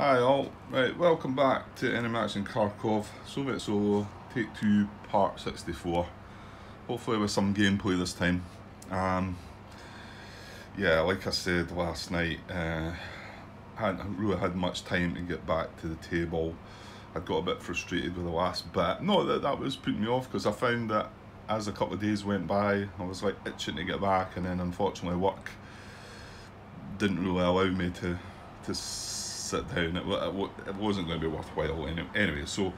Hi all, right, welcome back to Enemy Action Kharkov, Soviet Solo, take two, part 64. Hopefully with some gameplay this time. Um, yeah, like I said last night, uh, hadn't really had much time to get back to the table. I got a bit frustrated with the last bit. Not that that was putting me off, because I found that as a couple of days went by, I was like itching to get back, and then unfortunately work didn't really allow me to to sit down. It, it, it wasn't going to be worthwhile anyway. anyway. So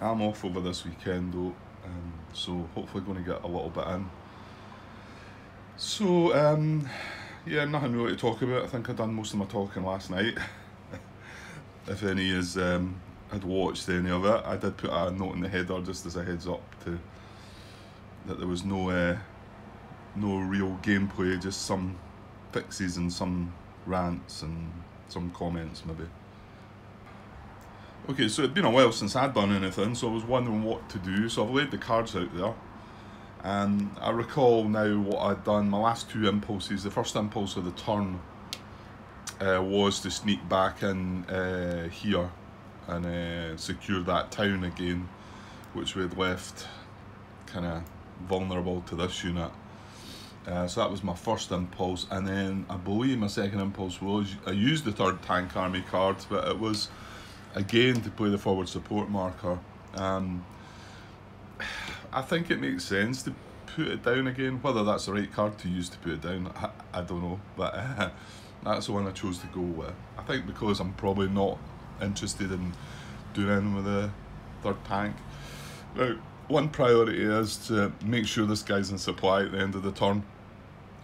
I'm off over this weekend though, um, so hopefully going to get a little bit in. So um, yeah, nothing really to talk about. I think I've done most of my talking last night. if any is um, had watched any of it, I did put a note in the header just as a heads up to that there was no uh, no real gameplay, just some fixes and some rants and some comments maybe. Okay, so it'd been a while since I'd done anything, so I was wondering what to do. So I've laid the cards out there. And I recall now what I'd done, my last two impulses. The first impulse of the turn uh, was to sneak back in uh, here and uh, secure that town again, which we had left kind of vulnerable to this unit. Uh, so that was my first impulse, and then I believe my second impulse was I used the third tank army card, but it was again to play the forward support marker. Um, I think it makes sense to put it down again. Whether that's the right card to use to put it down, I, I don't know, but uh, that's the one I chose to go with. I think because I'm probably not interested in doing anything with the third tank. Now, one priority is to make sure this guy's in supply at the end of the turn.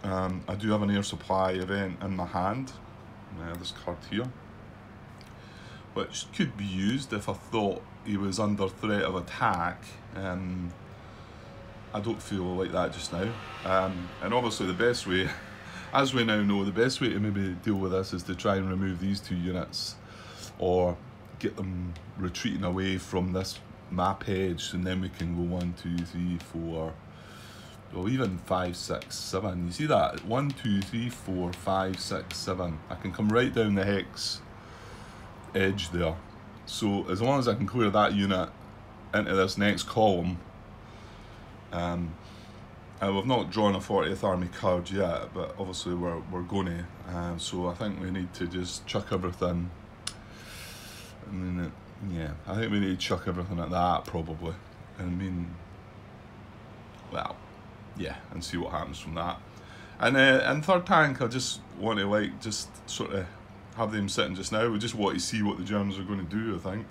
Um, I do have an air supply event in my hand, uh, this card here, which could be used if I thought he was under threat of attack. Um, I don't feel like that just now. Um, and obviously the best way, as we now know, the best way to maybe deal with this is to try and remove these two units or get them retreating away from this map edge and then we can go one, two, three, four, or even five, six, seven. You see that? One, two, three, four, five, six, seven. I can come right down the hex edge there. So as long as I can clear that unit into this next column, um, and we've not drawn a 40th Army card yet, but obviously we're, we're going to. Um, so I think we need to just chuck everything. I mean, it, yeah, I think we need to chuck everything at that probably. I mean, well, yeah, and see what happens from that. And uh, and third tank, I just want to like just sort of have them sitting just now. We just want to see what the Germans are going to do. I think.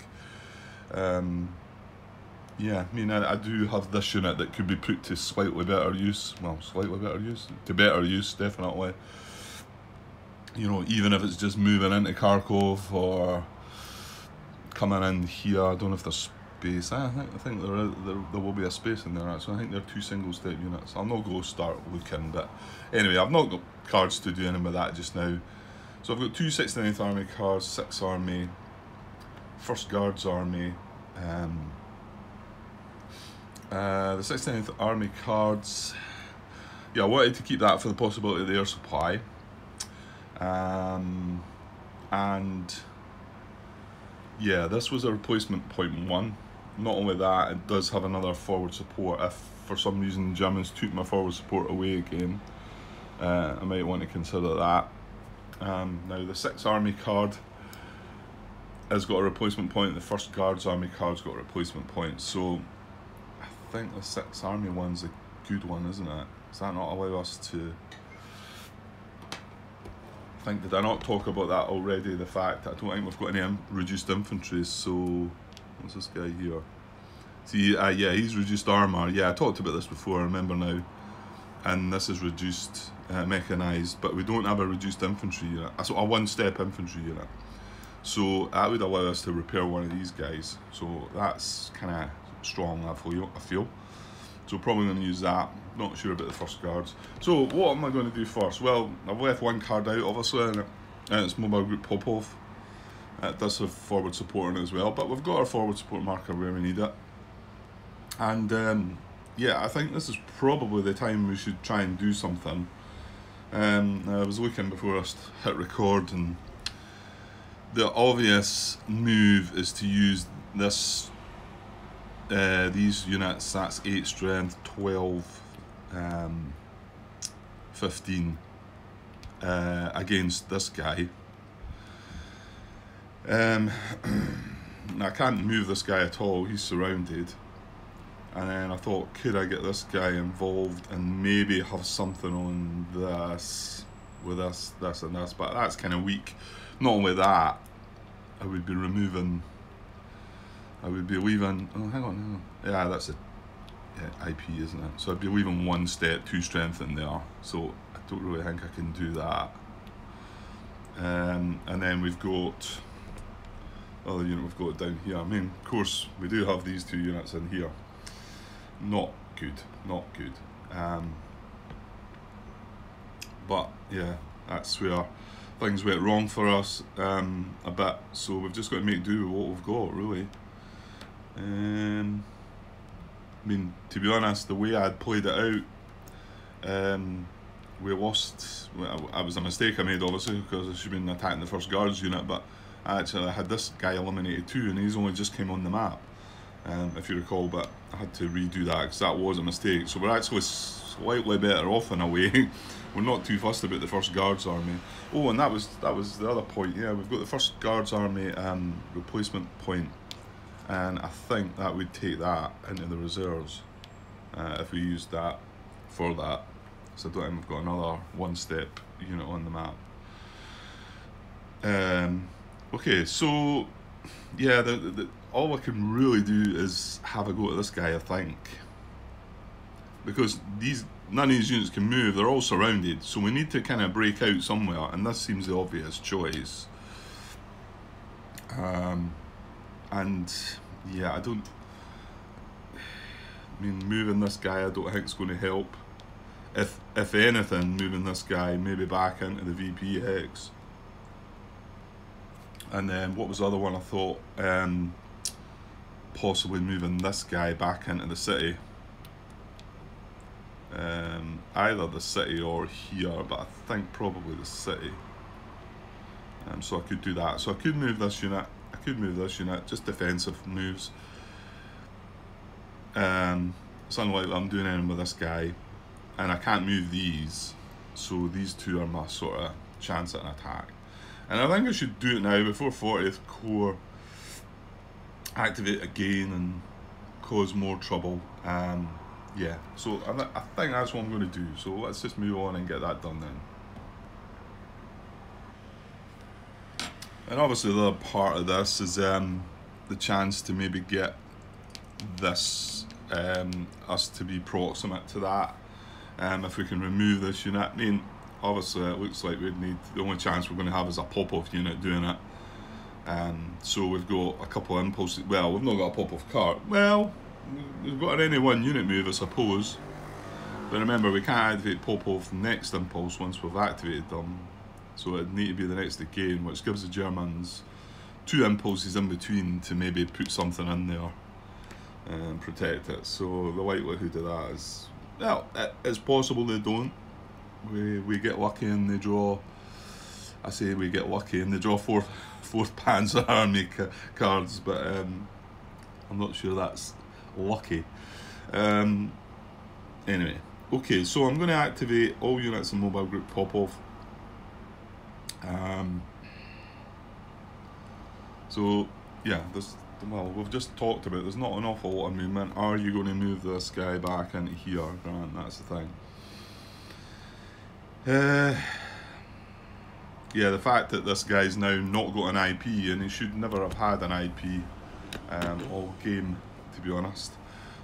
Um, yeah, I mean, I, I do have this unit that could be put to slightly better use. Well, slightly better use to better use, definitely. You know, even if it's just moving into Kharkov or coming in here. I don't know if there's space. I think I think there, there will be a space in there actually. I think they're two single step units. I'll not go start looking, but anyway, I've not got cards to do anything with that just now. So I've got two 69th Army cards, 6th Army, 1st Guards Army, um, uh, the 69th Army cards, yeah, I wanted to keep that for the possibility of the air supply. Um, and yeah, this was a replacement point one. Not only that, it does have another forward support. If for some reason the Germans took my forward support away again, uh, I might want to consider that. Um, now the 6th Army card has got a replacement point, the 1st Guards Army card's got a replacement point, so I think the 6th Army one's a good one, isn't it? Does that not allow us to think, did I not talk about that already? The fact I don't think we've got any reduced infantry, so what's this guy here? See, uh, yeah, he's reduced armour. Yeah, I talked about this before, I remember now. And this is reduced uh, mechanised, but we don't have a reduced infantry unit. So a one-step infantry unit. So that would allow us to repair one of these guys. So that's kind of strong, I feel. I feel. So probably going to use that. Not sure about the 1st Guards. So what am I going to do first? Well, I've left one card out, obviously, and it's Mobile Group Popov. It does have forward support in it as well, but we've got our forward support marker where we need it. And um, yeah, I think this is probably the time we should try and do something. Um, I was looking before I hit record and the obvious move is to use this uh, these units that's 8 strength 12 um, 15 uh, against this guy um, I can't move this guy at all he's surrounded and then I thought could I get this guy involved and maybe have something on this with this this and this but that's kind of weak not only that, I would be removing, I would be leaving, oh hang on, hang on. yeah that's a yeah, IP isn't it? So I'd be leaving one step, two strength in there, so I don't really think I can do that. Um, and then we've got, other unit we've got down here, I mean of course we do have these two units in here. Not good, not good. Um, but yeah, that's where things went wrong for us um, a bit, so we've just got to make do with what we've got, really. Um, I mean, to be honest, the way I'd played it out, um, we lost. Well, it was a mistake I made, obviously, because I should have been attacking the first guards unit, but Actually I had this guy eliminated too, and he's only just came on the map, um, if you recall, but I had to redo that because that was a mistake. So we're actually slightly better off in a way. we're not too fussed about the first guards army. Oh, and that was that was the other point. Yeah, we've got the first guards army um, replacement point, and I think that would take that into the reserves uh, if we used that for that. So I don't think we've got another one step unit on the map. Um, okay, so yeah, the, the, all I can really do is have a go at this guy. I think because these none of these units can move, they're all surrounded, so we need to kind of break out somewhere, and this seems the obvious choice. Um, and yeah, I don't. I mean, moving this guy, I don't think it's going to help. If if anything, moving this guy maybe back into the VP hex. And then what was the other one I thought? Um, possibly moving this guy back into the city um, either the city or here, but I think probably the city. Um, so I could do that. So I could move this unit. I could move this unit, just defensive moves. Um, it's unlikely I'm doing anything with this guy, and I can't move these. So these two are my sort of chance at an attack. And I think I should do it now before 40th Corps activate again and cause more trouble. Um, yeah, so I, I think that's what I'm going to do. So let's just move on and get that done then. And obviously the other part of this is um, the chance to maybe get this, um, us to be proximate to that. Um, if we can remove this unit. I mean, obviously it looks like we'd need, the only chance we're going to have is a Popov unit doing it. Um, so we've got a couple of impulses, well, we've not got a Popov cart. Well, we've got an any one unit move, I suppose. But remember, we can't activate Popov next impulse once we've activated them. So it'd need to be the next again, which gives the Germans two impulses in between to maybe put something in there and protect it. So the likelihood of that is, well, it's possible they don't. We, we get lucky and they draw, I say we get lucky and they draw fourth, fourth Panzer Army cards, but um, I'm not sure that's lucky. Um, anyway, okay, so I'm going to activate all units in mobile group Popov. Um, so, yeah, this, well, we've just talked about there's not an awful lot of movement. Are you going to move this guy back into here? Grant, that's the thing. Uh, yeah, the fact that this guy's now not got an IP and he should never have had an IP um, all game to be honest.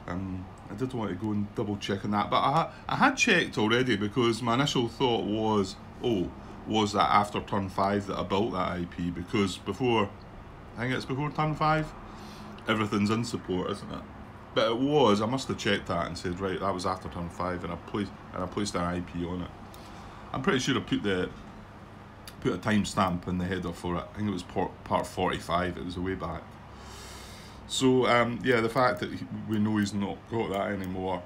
Um, I did want to go and double check on that, but I, I had checked already because my initial thought was, oh, was that after turn 5 that I built that IP because before, I think it's before turn 5, everything's in support, isn't it? But it was, I must have checked that and said, right, that was after turn 5 and I placed, and I placed an IP on it. I'm pretty sure I put the put a timestamp in the header for it. I think it was part, part 45, it was a way back. So um, yeah, the fact that we know he's not got that anymore,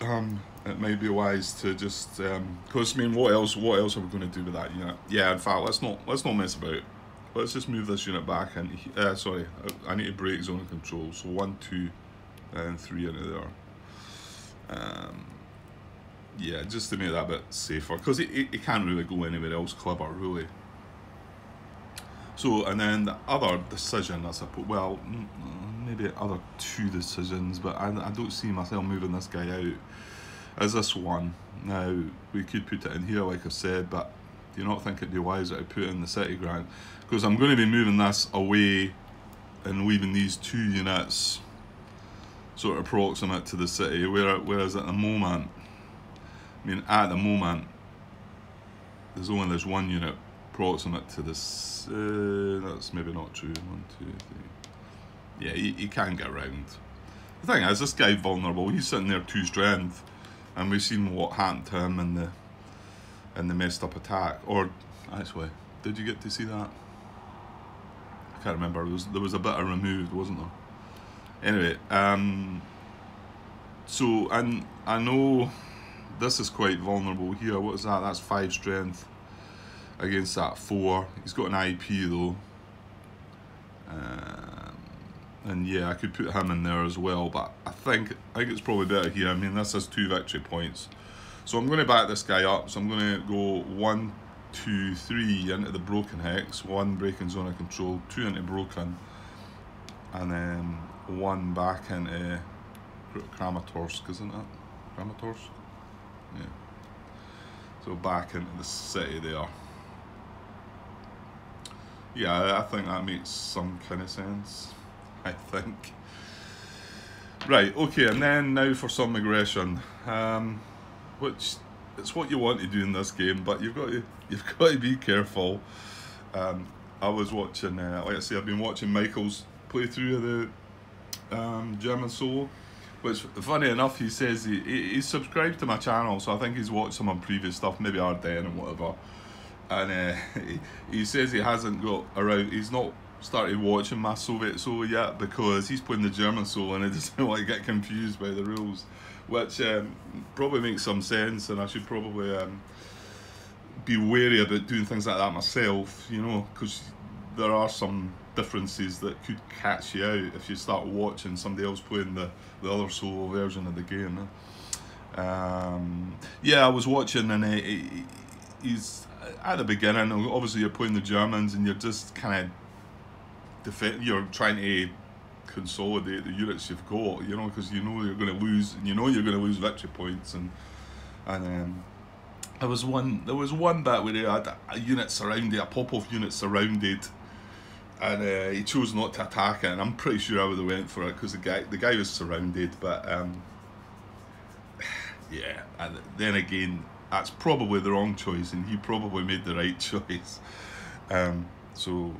um, it may be wise to just because um, I mean, what else? What else are we going to do with that unit? Yeah, in fact, let's not let's not mess about. let's just move this unit back and uh, sorry, I need to break zone control. So one, two, and three into there. Um, yeah, just to make that a bit safer because it, it, it, can't really go anywhere else clever, really. So, and then the other decision, I suppose, well, mm, mm, maybe other two decisions, but I, I don't see myself moving this guy out as this one. Now, we could put it in here, like I said, but do you not think it'd be wiser to put in the city ground? Because I'm going to be moving this away and leaving these two units sort of approximate to the city, where, whereas at the moment, I mean, at the moment, there's only there's one unit proximate to this. Uh, that's maybe not true. One, two, three. Yeah, he, he can get around. The thing is, this guy vulnerable. He's sitting there two strength, and we've seen what happened to him in the in the messed up attack. Or actually, did you get to see that? I can't remember. There was there was a bit of removed, wasn't there? Anyway, um, so and I know this is quite vulnerable here. What is that? That's five strength against that four. He's got an IP though. Um, and yeah, I could put him in there as well, but I think I think it's probably better here. I mean, this has two victory points. So I'm going to back this guy up. So I'm going to go one, two, three into the broken hex, one breaking zone of control, two into broken, and then one back into Kramatorsk, isn't it? Kramatorsk? Yeah. So back into the city there. Yeah, I think that makes some kind of sense. I think. Right, okay, and then now for some aggression. Um, which it's what you want to do in this game, but you've got to you've got to be careful. Um, I was watching, uh, like I say, I've been watching Michael's playthrough of the um, German Solo which, funny enough, he says he, he, he's subscribed to my channel, so I think he's watched some of my previous stuff, maybe Ardennes and whatever. And uh, he, he says he hasn't got around, he's not started watching my Soviet solo yet because he's playing the German solo and he doesn't want to get confused by the rules, which um, probably makes some sense, and I should probably um, be wary about doing things like that myself, you know, because there are some differences that could catch you out if you start watching somebody else playing the, the other solo version of the game. Um, yeah, I was watching and he, he's at the beginning. Obviously, you're playing the Germans and you're just kind of. You're trying to consolidate the units you've got, you know, because you know you're going to lose, and you know you're going to lose victory points, and and um, there was one there was one bit where they had a unit surrounded, a Popov unit surrounded and uh, he chose not to attack it. And I'm pretty sure I would have went for it because the guy the guy was surrounded. But um, yeah, and then again, that's probably the wrong choice, and he probably made the right choice. Um, so,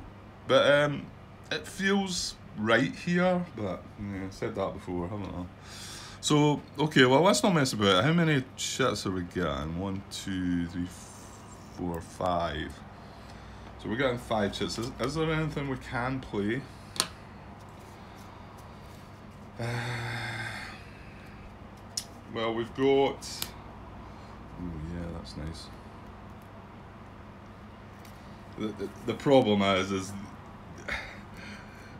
but um, it feels right here. But yeah, I said that before, haven't I? So okay, well let's not mess about. How many shots are we getting? One, two, three, four, five. So we're getting five chips. Is, is there anything we can play? Uh, well, we've got. Oh yeah, that's nice. The, the, the problem is is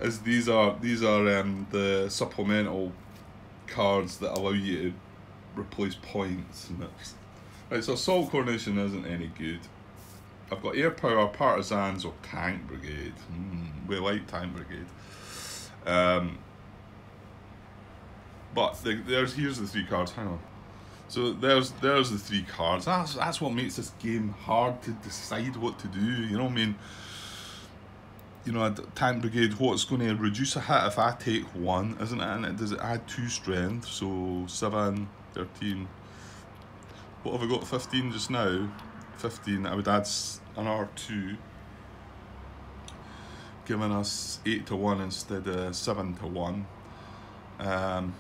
is these are these are um, the supplemental cards that allow you to replace points and it's right so assault coordination isn't any good I've got air power, partisans, or tank brigade. Mm, we like tank brigade. Um, but the, there's here's the three cards. Hang on. So there's there's the three cards. That's that's what makes this game hard to decide what to do. You know, what I mean, you know, a tank brigade. What's going to reduce a hit if I take one, isn't it? And it does it add two strength? So 7, 13. What have I got? Fifteen just now. 15, I would add an R2, giving us 8 to 1 instead of 7 to 1. Um,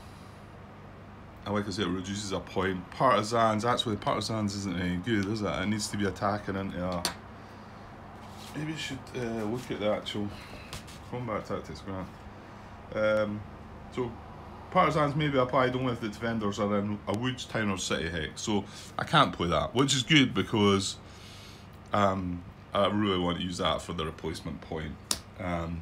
and like I said, it reduces a point. Partisans, actually, Partisans isn't any good, is it? It needs to be attacking into a... Maybe you should uh, look at the actual combat tactics grant. Um, so Partisans may be applied only if the defenders are in a woods, town or city hex. So I can't play that, which is good because um, I really want to use that for the replacement point. Um,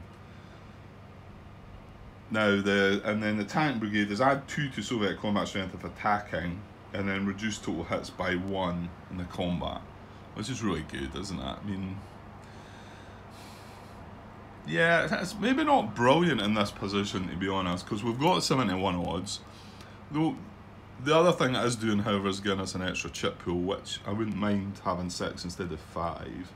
now the and then the tank brigade is add two to Soviet combat strength if attacking, and then reduce total hits by one in the combat, which is really good, isn't it? I mean, yeah, it's maybe not brilliant in this position to be honest, because we've got seventy one odds. Though the other thing is doing, however, is giving us an extra chip pool, which I wouldn't mind having six instead of five.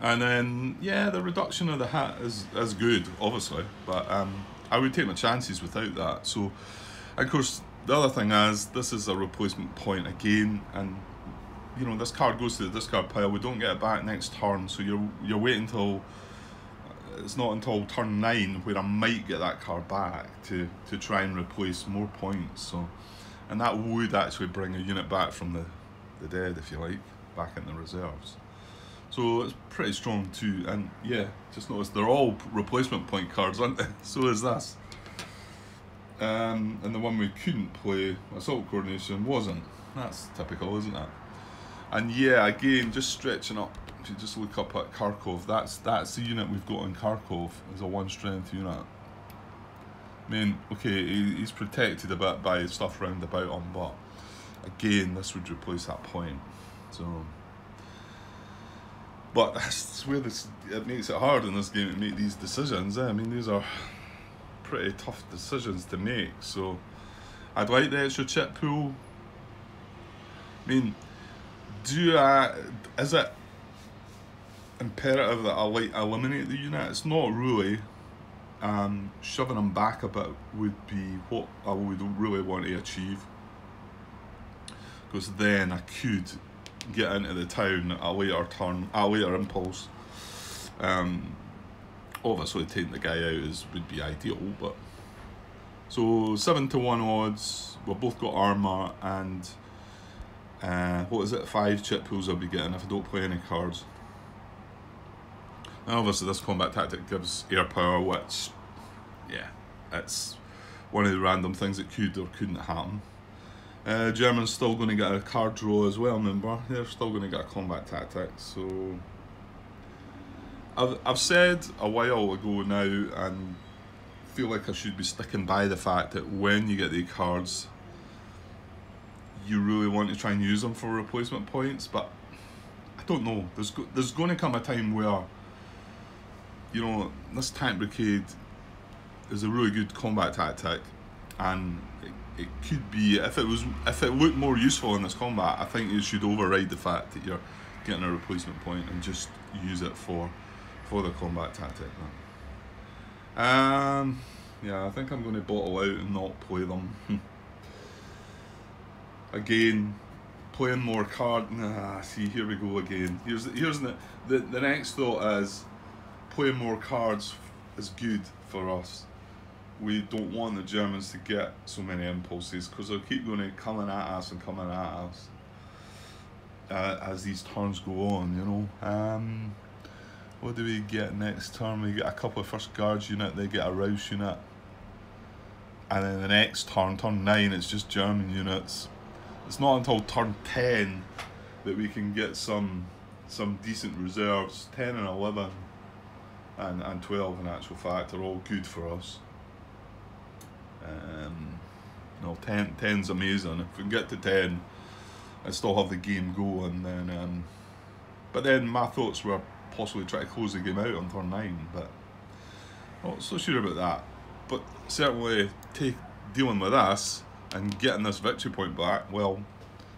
And then, yeah, the reduction of the hat is, is good, obviously, but um, I would take my chances without that. So, of course, the other thing is, this is a replacement point again, and you know, this card goes to the discard pile. We don't get it back next turn, so you're you're waiting until it's not until turn nine where I might get that card back to to try and replace more points. So, and that would actually bring a unit back from the the dead, if you like, back in the reserves. So it's pretty strong too. And yeah, just notice they're all replacement point cards, aren't they? So is this. Um, and the one we couldn't play, Assault Coordination, wasn't. That's typical, isn't it? And yeah, again, just stretching up. If you just look up at Kharkov, that's that's the unit we've got in Kharkov. Is a one strength unit. I mean, okay, he, he's protected a bit by stuff round about him, but again, this would replace that point. So. But that's where this it makes it hard in this game to make these decisions. Eh? I mean, these are pretty tough decisions to make. So I'd like the extra chip pool. I mean, do I is it imperative that I like eliminate the unit? It's not really. Um, shoving them back a bit would be what I would really want to achieve. Because then I could get into the town at a later turn, a later impulse. Um, obviously, taking the guy out is would be ideal, but so seven to one odds. We've both got armor and uh, what is it? Five chip pools I'll be getting if I don't play any cards. And obviously, this combat tactic gives air power, which, yeah, it's one of the random things that could or couldn't happen. Uh, Germans still going to get a card draw as well, remember? They're still going to get a combat tactic, so... I've, I've said a while ago now, and feel like I should be sticking by the fact that when you get the cards, you really want to try and use them for replacement points, but I don't know. There's, go there's going to come a time where, you know, this tank brigade is a really good combat tactic, and it could be if it was if it looked more useful in this combat. I think you should override the fact that you're getting a replacement point and just use it for for the combat tactic. Um, yeah, I think I'm going to bottle out and not play them. again, playing more card. Nah, see, here we go again. Here's here's the the, the next thought is playing more cards is good for us we don't want the Germans to get so many impulses because they'll keep going coming at us and coming at us uh, as these turns go on, you know. Um, what do we get next turn? We get a couple of first guards unit, they get a Raus unit. And then the next turn, turn 9, it's just German units. It's not until turn 10 that we can get some some decent reserves. 10 and 11 and, and 12 in actual fact are all good for us. Um, no, 10, 10's amazing. If we can get to 10, I still have the game going. Then, um, but then my thoughts were possibly try to close the game out on turn 9, but not so sure about that. But certainly take dealing with this and getting this victory point back, well,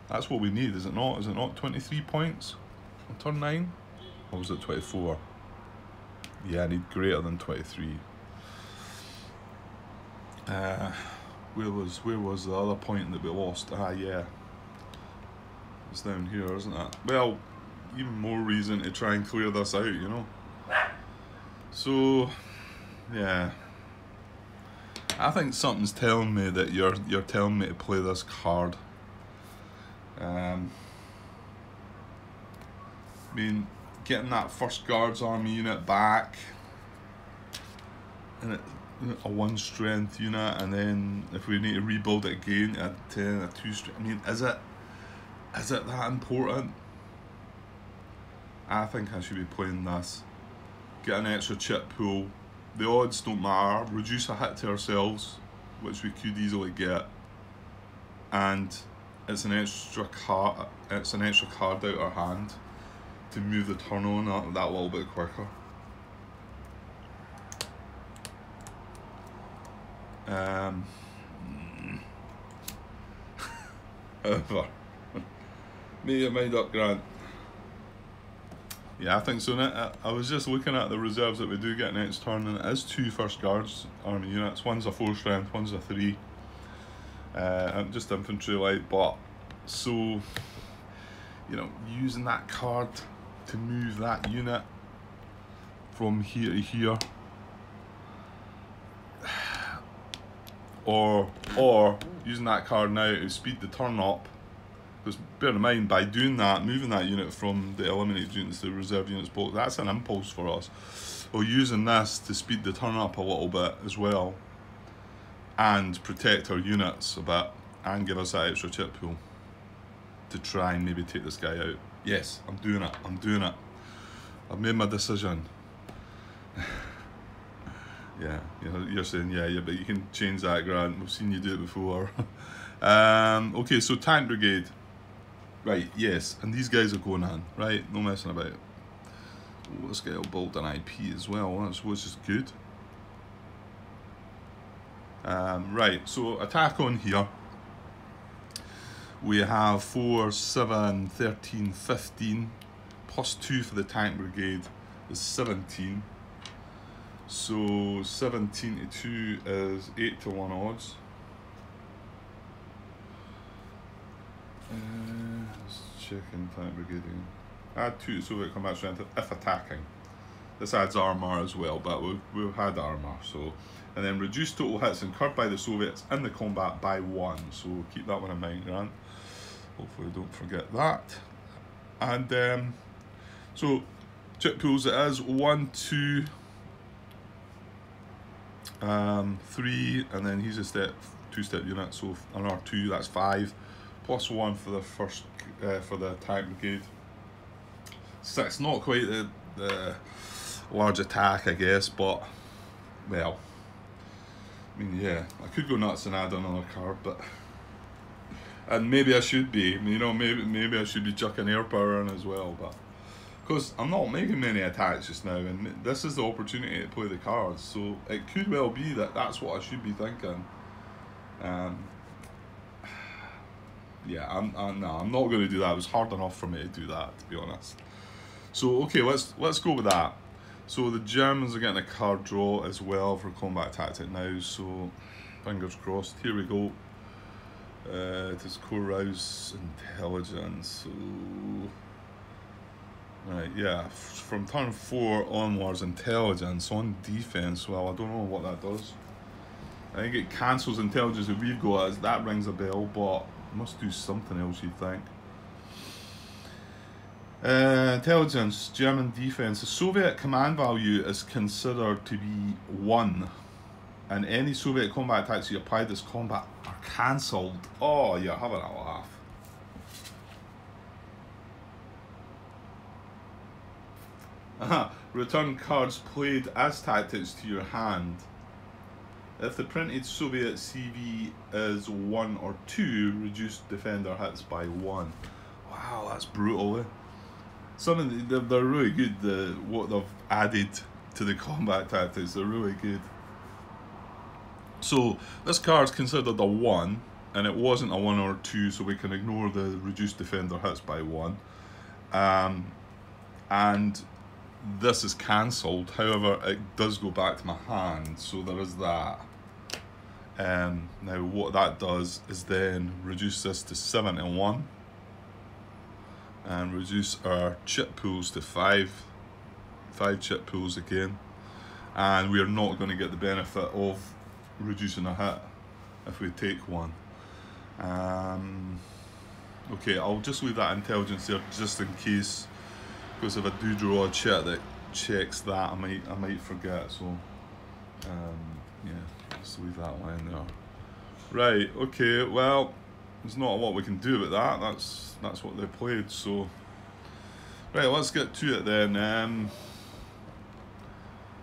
that's what we need, is it not? Is it not 23 points on turn 9? Or was it 24? Yeah, I need greater than 23. Uh, where was where was the other point that we lost? Ah, yeah, it's down here, isn't it? Well, even more reason to try and clear this out, you know. So, yeah, I think something's telling me that you're you're telling me to play this card. Um, I mean, getting that first guards army unit back, and it a one strength unit, and then if we need to rebuild it again, a ten, a two strength. I mean, is it is it that important? I think I should be playing this. Get an extra chip pool. The odds don't matter. Reduce a hit to ourselves, which we could easily get. And it's an extra card. It's an extra card out our hand to move the turn on that, that little bit quicker. Um, however, make your mind up, Grant. Yeah, I think so. I, I was just looking at the reserves that we do get next turn, and it is two first guards army units. One's a four strength, one's a three. Uh, just infantry light, but so you know, using that card to move that unit from here to here, or or using that card now to speed the turn up because bear in mind, by doing that, moving that unit from the eliminated units to the reserve units block, that's an impulse for us. Or using this to speed the turn up a little bit as well. And protect our units a bit. And give us that extra chip pool. To try and maybe take this guy out. Yes, I'm doing it. I'm doing it. I've made my decision. yeah, you're saying, yeah, yeah, but you can change that, Grant. We've seen you do it before. um, okay, so Tank Brigade. Right, yes, and these guys are going on, right? No messing about. Oh, this guy will build an IP as well, that's which is good. Um, right, so attack on here. We have 4, 7, 13, 15, plus 2 for the tank brigade is 17. So 17 to 2 is 8 to 1 odds. Uh, in tank brigading. Add two Soviet combat strength if attacking. This adds armor as well, but we've, we've had armor, so. And then reduce total hits incurred by the Soviets in the combat by one. So keep that one in mind, Grant. Hopefully don't forget that. And um, so chip pools it is one, two, um, three, and then he's a step, two step unit. So on R2, that's five plus one for the first uh, for the tank brigade. Six, not quite the, the large attack, I guess, but well, I mean, yeah, I could go nuts and add another card, but and maybe I should be, you know, maybe maybe I should be chucking air power in as well, but because I'm not making many attacks just now, and this is the opportunity to play the cards, so it could well be that that's what I should be thinking. Um, yeah, I'm, I'm, no, I'm not going to do that. It was hard enough for me to do that, to be honest. So, okay, let's let's go with that. So the Germans are getting a card draw as well for combat tactic now, so fingers crossed. Here we go. Uh, it is Corps Raus intelligence. So, right, yeah, from turn four onwards, intelligence on defense. Well, I don't know what that does. I think it cancels intelligence that we've got as that rings a bell, but must do something else, you'd think. Uh, intelligence, German defense. The Soviet command value is considered to be 1. And any Soviet combat attacks you apply this combat are cancelled. Oh, you're having a laugh. Return cards played as tactics to your hand. If the printed Soviet CV is 1 or 2, reduce defender hits by 1. Wow, that's brutal. Eh? Some of the, they're really good, the, what they've added to the combat tactics, they're really good. So, this card's considered a 1, and it wasn't a 1 or 2, so we can ignore the reduced defender hits by 1. Um, and this is cancelled. However, it does go back to my hand, so there is that. Um, now, what that does is then reduce this to 7 and 1 and reduce our chip pools to 5 5 chip pools again and we are not going to get the benefit of reducing a hit if we take one um, okay I'll just leave that intelligence there just in case because if I do draw a check that checks that I might I might forget so um, yeah let's leave that line there right okay well there's not a lot we can do about that that's that's what they played so Right, let's get to it then. Um,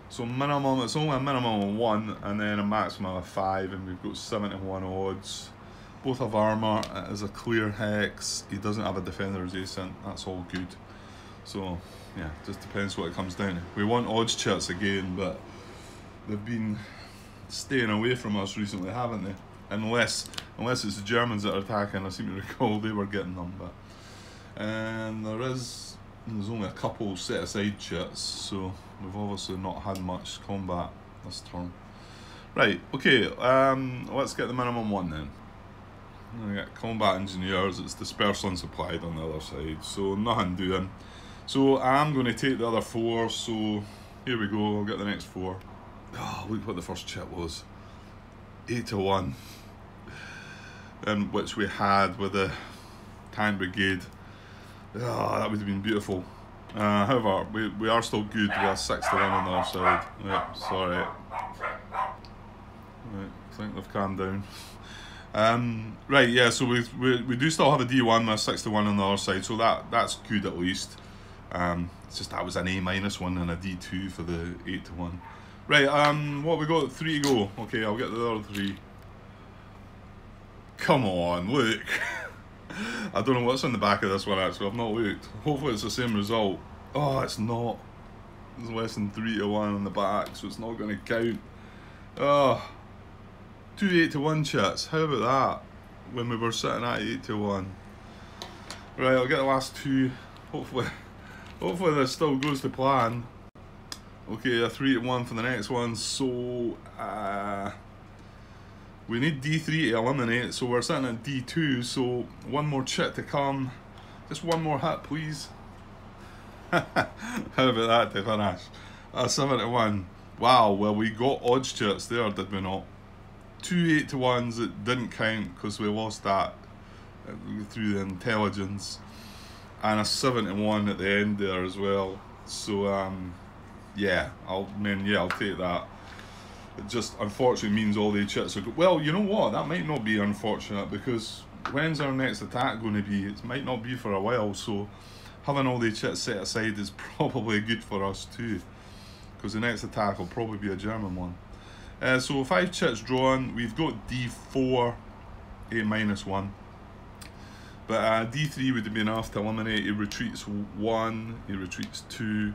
so minimum, it's only a minimum of one and then a maximum of five and we've got 71 odds. Both have armour, it is a clear hex, he doesn't have a defender's ascent, that's all good. So yeah, just depends what it comes down to. We want odds chits again, but they've been staying away from us recently, haven't they? Unless unless it's the Germans that are attacking, I seem to recall they were getting them, but and there is there's only a couple set aside chits, so we've obviously not had much combat this turn. Right, okay, um, let's get the minimum one then. We get combat engineers, it's dispersal and supplied on the other side, so nothing doing. So I'm going to take the other four, so here we go, I'll get the next four. Oh, look what the first chip was. 8 to 1. And which we had with the tank brigade. Oh, that would have been beautiful. Uh, however, we, we are still good. We are 6 to 1 on the other side. Yeah, sorry. Right, I think they've calmed down. Um, right, yeah, so we, we, we do still have a D1 with 6 to 1 on the other side, so that that's good at least. Um, it's just that was an A minus one and a D2 for the 8 to 1. Right, um, what we got? Three to go. Okay, I'll get the other three. Come on, look. I don't know what's on the back of this one actually, I've not looked. Hopefully it's the same result. Oh, it's not. There's less than 3 to 1 on the back, so it's not going to count. Oh, two 8 to 1 chits. How about that? When we were sitting at 8 to 1. Right, I'll get the last two. Hopefully. Hopefully this still goes to plan. Okay, a 3 to 1 for the next one. So, uh, we need D3 to eliminate. So we're sitting at D2. So one more chit to come. Just one more hit, please. How about that to finish? A 7 to 1. Wow, well we got odds chits there, did we not? Two 8 to 1s that didn't count because we lost that uh, through the intelligence and a 7 to 1 at the end there as well. So, um, yeah, I'll I mean, yeah, I'll take that. It just unfortunately means all the chits are good. Well, you know what? That might not be unfortunate because when's our next attack going to be? It might not be for a while. So having all the chits set aside is probably good for us too, because the next attack will probably be a German one. Uh, so five chits drawn. We've got D4, A minus one. But uh, D3 would have been enough to eliminate. He retreats one, he retreats two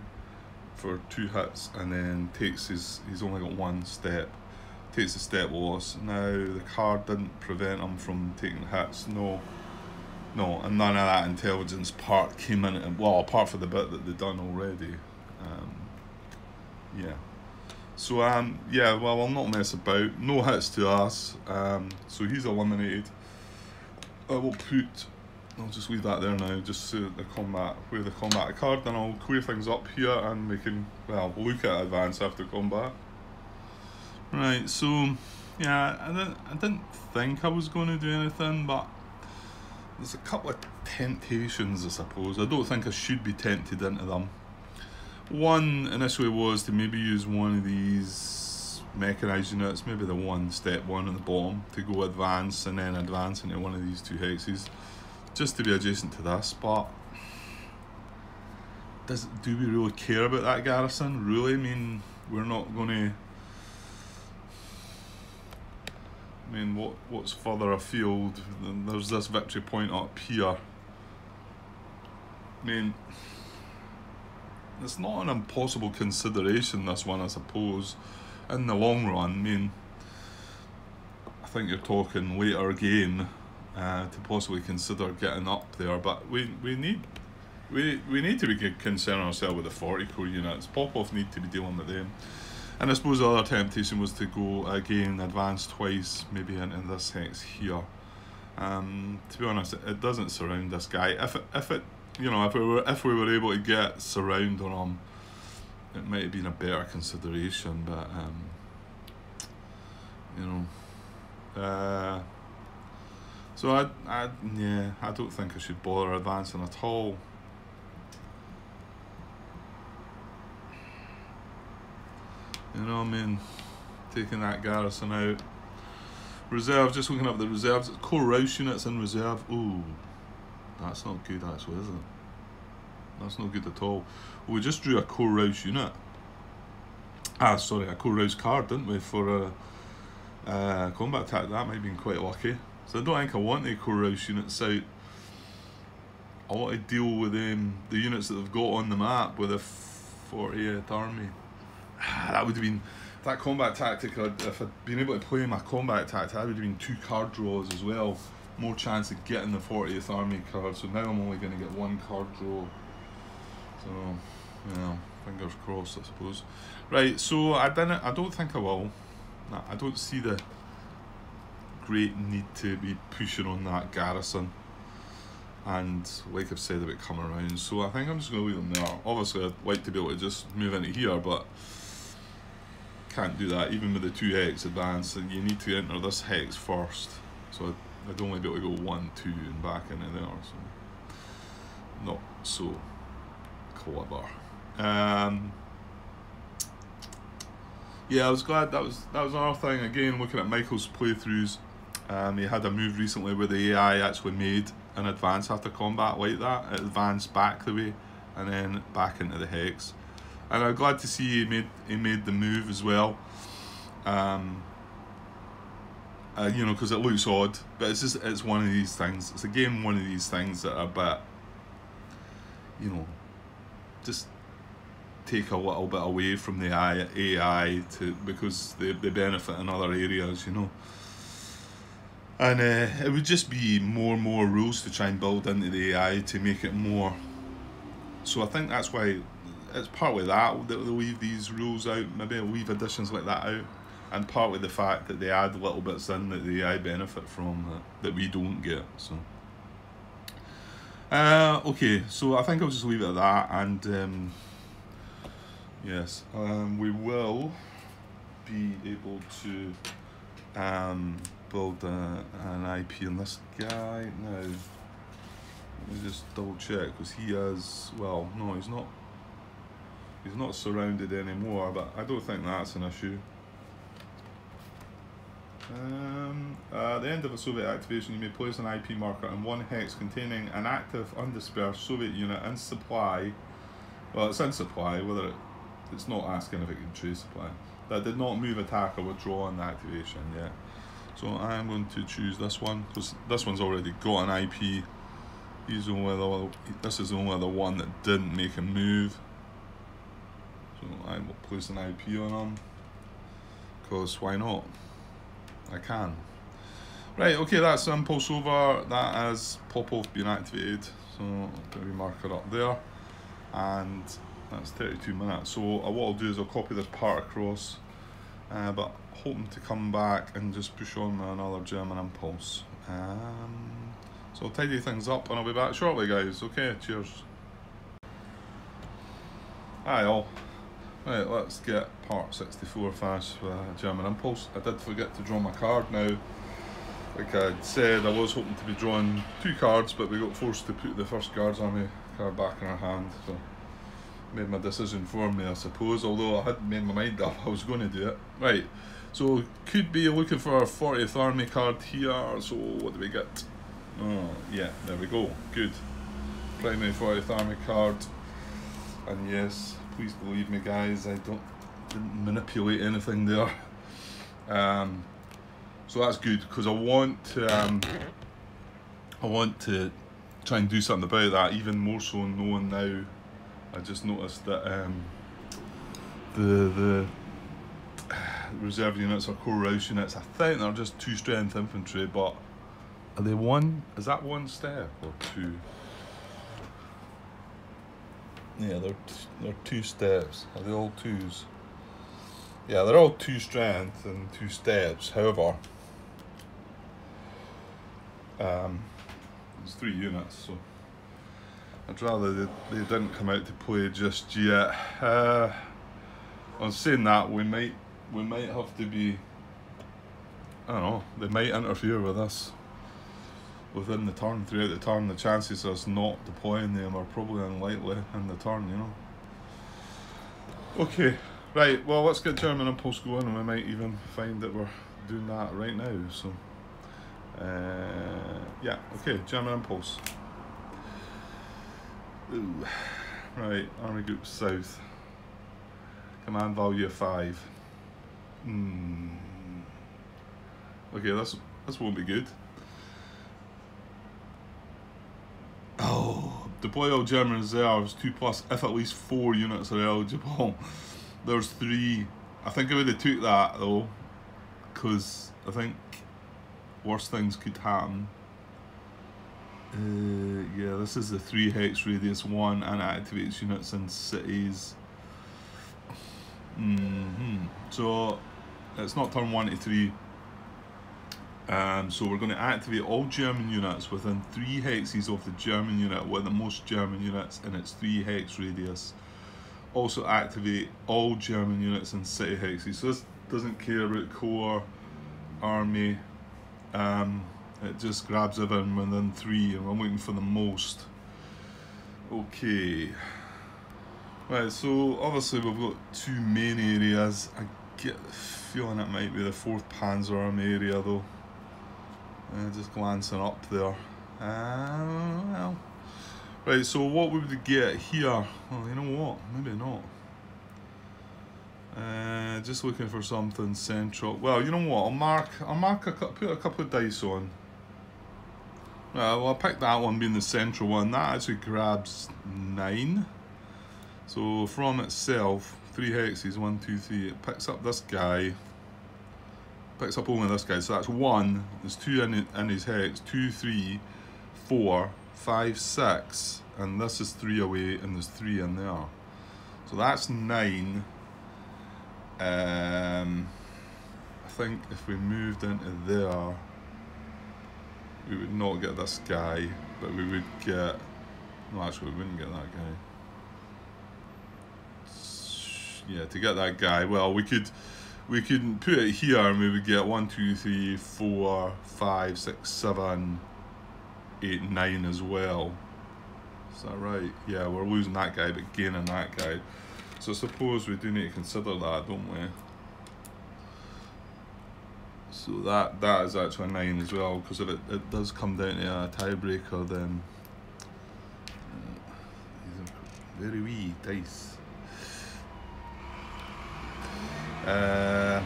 for two hits, and then takes his. He's only got one step. Takes a step loss. Now the card didn't prevent him from taking hits. No, no, and none of that intelligence part came in. Well, apart from the bit that they've done already. Um, yeah. So um yeah, well I'll not mess about. No hits to us. Um, so he's eliminated. I will put I'll just leave that there now, just so the combat, where the combat card, then I'll clear things up here and can, well, look at advance after combat. Right, so, yeah, I didn't, I didn't think I was going to do anything, but there's a couple of temptations, I suppose. I don't think I should be tempted into them. One initially was to maybe use one of these mechanized units, maybe the one, step one at the bottom, to go advance and then advance into one of these two hexes just to be adjacent to this, but does do we really care about that garrison? Really? I mean, we're not going to. I mean, what what's further afield? There's this victory point up here. I mean, it's not an impossible consideration. This one, I suppose, in the long run. I mean, I think you're talking later game uh, to possibly consider getting up there. But we, we need we, we need to be concerned ourselves with the 40 Corps units. Popov need to be dealing with them. And I suppose the other temptation was to go again, advance twice, maybe in, in this hex here. Um, to be honest, it, it, doesn't surround this guy. If it, if it, you know, if we were if we were able to get surround on him, it might have been a better consideration. But um, you know, uh, so I, I, yeah, I don't think I should bother advancing at all. You know, what I mean, taking that garrison out. Reserve, just looking up the reserves. Corps Raus units in reserve. Ooh, that's not good actually, is it? That's not good at all. Well, we just drew a Corps Raus unit. Ah, sorry, a Corps Raus card, didn't we, for a, a combat attack. That might have been quite lucky. So I don't think I want the Corps Raus units out. I want to deal with um, the units that they've got on the map with a 48th army. that would have been that combat tactic. if I'd been able to play my combat tactic, that would have been two card draws as well. More chance of getting the 40th army card. So now I'm only going to get one card draw. So, yeah, fingers crossed, I suppose. Right. So I didn't. I don't think I will. I don't see the great need to be pushing on that garrison and like I've said about come around. So I think I'm just going to leave them there. Obviously I'd like to be able to just move into here but can't do that. Even with the 2 hex advance and you need to enter this hex first. So I'd, only be able to go 1, 2 and back into there so not so clever. Um, yeah I was glad that was that was another thing. Again looking at Michael's playthroughs um, he had a move recently where the AI actually made an advance after combat like that, it advanced back the way and then back into the hex. And I'm glad to see he made he made the move as well. Um, uh, you know, because it looks odd, but it's just it's one of these things. It's again one of these things that are a bit, you know, just take a little bit away from the AI to because they, they benefit in other areas, you know and uh, it would just be more and more rules to try and build into the AI to make it more. So I think that's why it's partly that that they leave these rules out, maybe leave additions like that out, and partly the fact that they add little bits in that the AI benefit from that, that we don't get. So. Uh, okay, so I think I'll just leave it at that, and um, yes, um, we will be able to um, build a, an IP on this guy now. Let me just double check because he has, well, no, he's not, he's not surrounded anymore, but I don't think that's an issue. Um, uh, at the end of a Soviet activation, you may place an IP marker on one hex containing an active undispersed Soviet unit in supply. Well, it's in supply, whether it, it's not asking if it can trace supply. That did not move, attack, or withdraw on the activation yet. So I am going to choose this one because this one's already got an IP. He's the only this is the only other one that didn't make a move. So I will place an IP on him because why not? I can. Right, okay, that's impulse over. That has Popov being activated. So I'll mark it up there. And that's 32 minutes. So uh, what I'll do is I'll copy this part across. Uh, but hoping to come back and just push on another German impulse. Um, so I'll tidy things up and I'll be back shortly guys. Okay, cheers. Hi all. Right, let's get part 64 fast with German Impulse. I did forget to draw my card now. Like I said, I was hoping to be drawing two cards, but we got forced to put the first Guards Army card back in our hand. So made my decision for me, I suppose. Although I hadn't made my mind up, I was going to do it. Right. So could be looking for a 40th Army card here. So what do we get? Oh, yeah, there we go. Good. Primary 40th Army card. And yes, please believe me, guys, I don't didn't manipulate anything there. Um, so that's good because I want to, um, I want to try and do something about that. Even more so knowing now, I just noticed that um, the the reserve units or Corps Raus units. I think they're just two strength infantry, but are they one? Is that one step or two? Yeah, they're they're two steps. Are they all twos? Yeah, they're all two strength and two steps. However, um, it's three units, so I'd rather they, they didn't come out to play just yet. Uh, on saying that, we might we might have to be, I don't know, they might interfere with us within the turn, throughout the turn. The chances of us not deploying them are probably unlikely in the turn, you know. Okay, right, well, let's get German Impulse going and we might even find that we're doing that right now, so. Uh, yeah, okay, German Impulse. Ooh. Right, Army Group South. Command value of 5. Hmm. Okay, that's this won't be good. Oh, deploy all German reserves, 2 plus, if at least 4 units are eligible. There's 3. I think I would have took that though, because I think worse things could happen. Uh, yeah, this is the 3 hex radius 1 and activates units in cities. Mm -hmm. So it's not turn 1 to 3. Um, so we're going to activate all German units within 3 hexes of the German unit with the most German units in its 3 hex radius. Also activate all German units in city hexes. So this doesn't care about corps, army, um, it just grabs everything within three and I'm waiting for the most. Okay. Right, so obviously we've got two main areas. I get feeling it might be the 4th Panzer Army area though. Uh, just glancing up there. Uh, well. Right, so what would we get here? Well, you know what? Maybe not. Uh, just looking for something central. Well, you know what? I'll mark. I'll mark. A, put a couple of dice on. Uh, well, I'll pick that one being the central one. That actually grabs nine. So from itself, three hexes, one, two, three. It picks up this guy. Picks up only this guy. So that's one. There's two in, in his hex. Two, three, four, five, six. And this is three away, and there's three in there. So that's nine. Um, I think if we moved into there, we would not get this guy, but we would get. No, actually, we wouldn't get that guy. Yeah, to get that guy, well, we could we could put it here and we would get one, two, three, four, five, six, seven, eight, nine as well. Is that right? Yeah, we're losing that guy but gaining that guy. So suppose we do need to consider that, don't we? So that that is actually a 9 as well, because if it, it does come down to a tiebreaker, then uh, very wee dice. Uh,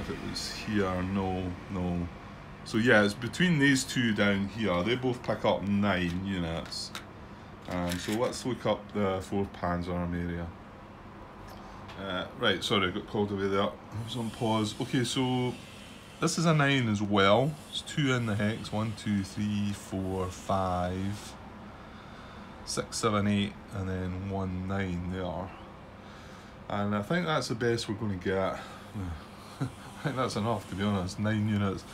if it was here, no, no. So yeah, it's between these two down here. They both pick up 9 units. Um, so let's look up the 4th Panzer Army area. Uh, right, sorry, I got called away there. I was on pause. Okay, so this is a 9 as well. It's 2 in the hex. 1, 2, 3, 4, 5, 6, 7, 8, and then 1, 9 there. And I think that's the best we're going to get. I think that's enough, to be honest. 9 units.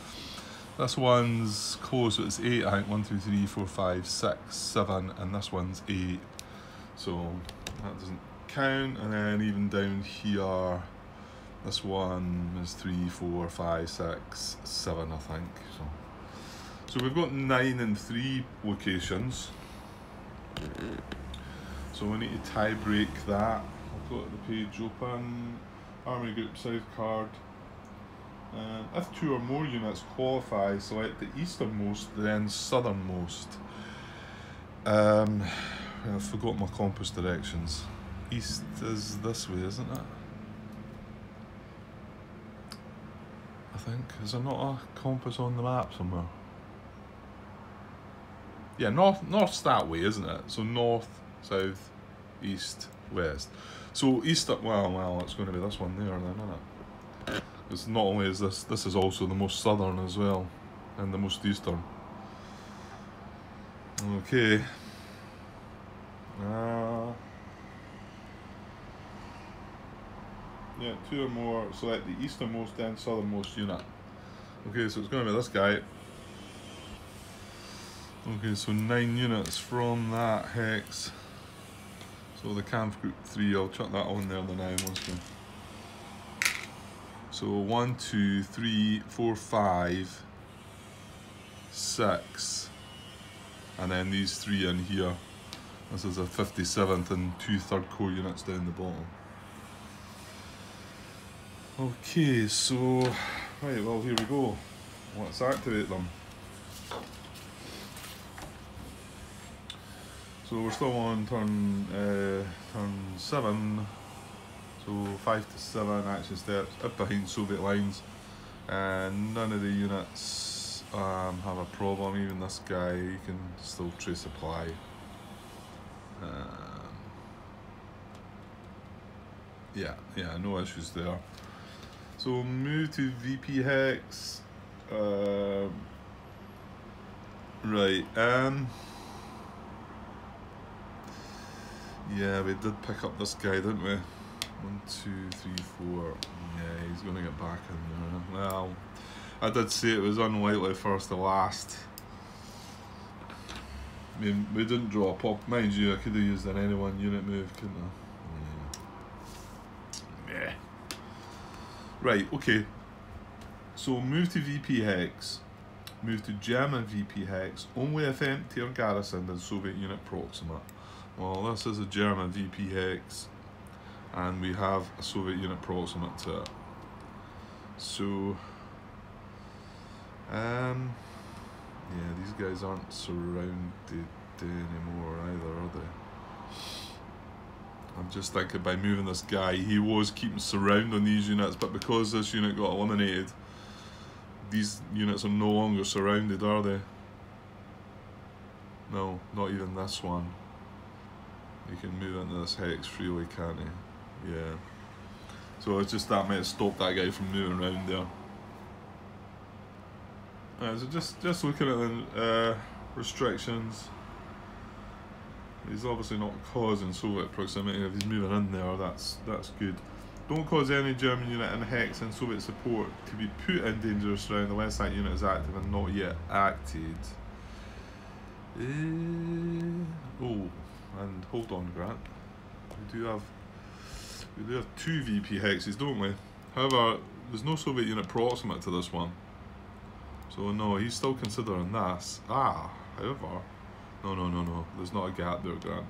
This one's close, it's 8, I think. 1, 2, 3, 4, 5, 6, 7, and this one's 8. So that doesn't count and then even down here this one is three four five six seven I think so so we've got nine and three locations so we need to tie break that I've got the page open army group south card um, if two or more units qualify select the easternmost then southernmost um, I forgot my compass directions east is this way, isn't it? I think. Is there not a compass on the map somewhere? Yeah, north north's that way, isn't it? So north, south, east, west. So east up well well it's gonna be this one there then, isn't it? Because not only is this this is also the most southern as well and the most eastern. Okay. Uh Yeah, two or more. Select the easternmost and southernmost unit. Okay, so it's going to be this guy. Okay, so nine units from that hex. So the Kampfgruppe three, I'll chuck that on there the nine once we. So one, two, three, four, five, six, and then these three in here. This is a 57th and two third corps units down the bottom. Okay, so, right, well, here we go. Let's activate them. So we're still on turn uh, turn seven. So five to seven action steps up behind Soviet lines, and none of the units um, have a problem. Even this guy, he can still trace supply. Um, yeah, yeah, no issues there. So move to VP hex. Uh, right. Um. Yeah, we did pick up this guy, didn't we? One, two, three, four. Yeah, he's going to get back in there. Well, I did say it was unlikely for us to last. I mean, we didn't draw a pop. Mind you, I could have used an any one unit move, couldn't I? Yeah. Right, okay. So move to VP Hex. Move to German VP Hex. Only if empty or garrisoned and Soviet unit proximate. Well, this is a German VP Hex. And we have a Soviet unit proximate to it. So... Um... Yeah, these guys aren't surrounded anymore either, are they? I'm just thinking by moving this guy, he was keeping surround on these units, but because this unit got eliminated, these units are no longer surrounded, are they? No, not even this one. You can move into this hex freely, can't you? Yeah. So it's just that might stopped that guy from moving around there. Right, so just just looking at the uh, restrictions, he's obviously not causing Soviet proximity. If he's moving in there, that's that's good. Don't cause any German unit in hex and Soviet support to be put in dangerous round unless that unit is active and not yet acted. Uh, oh, and hold on, Grant. We do have we do have two VP hexes, don't we? However, there's no Soviet unit proximate to this one. So no, he's still considering this. Ah, however, no, no, no, no. There's not a gap there, Grant.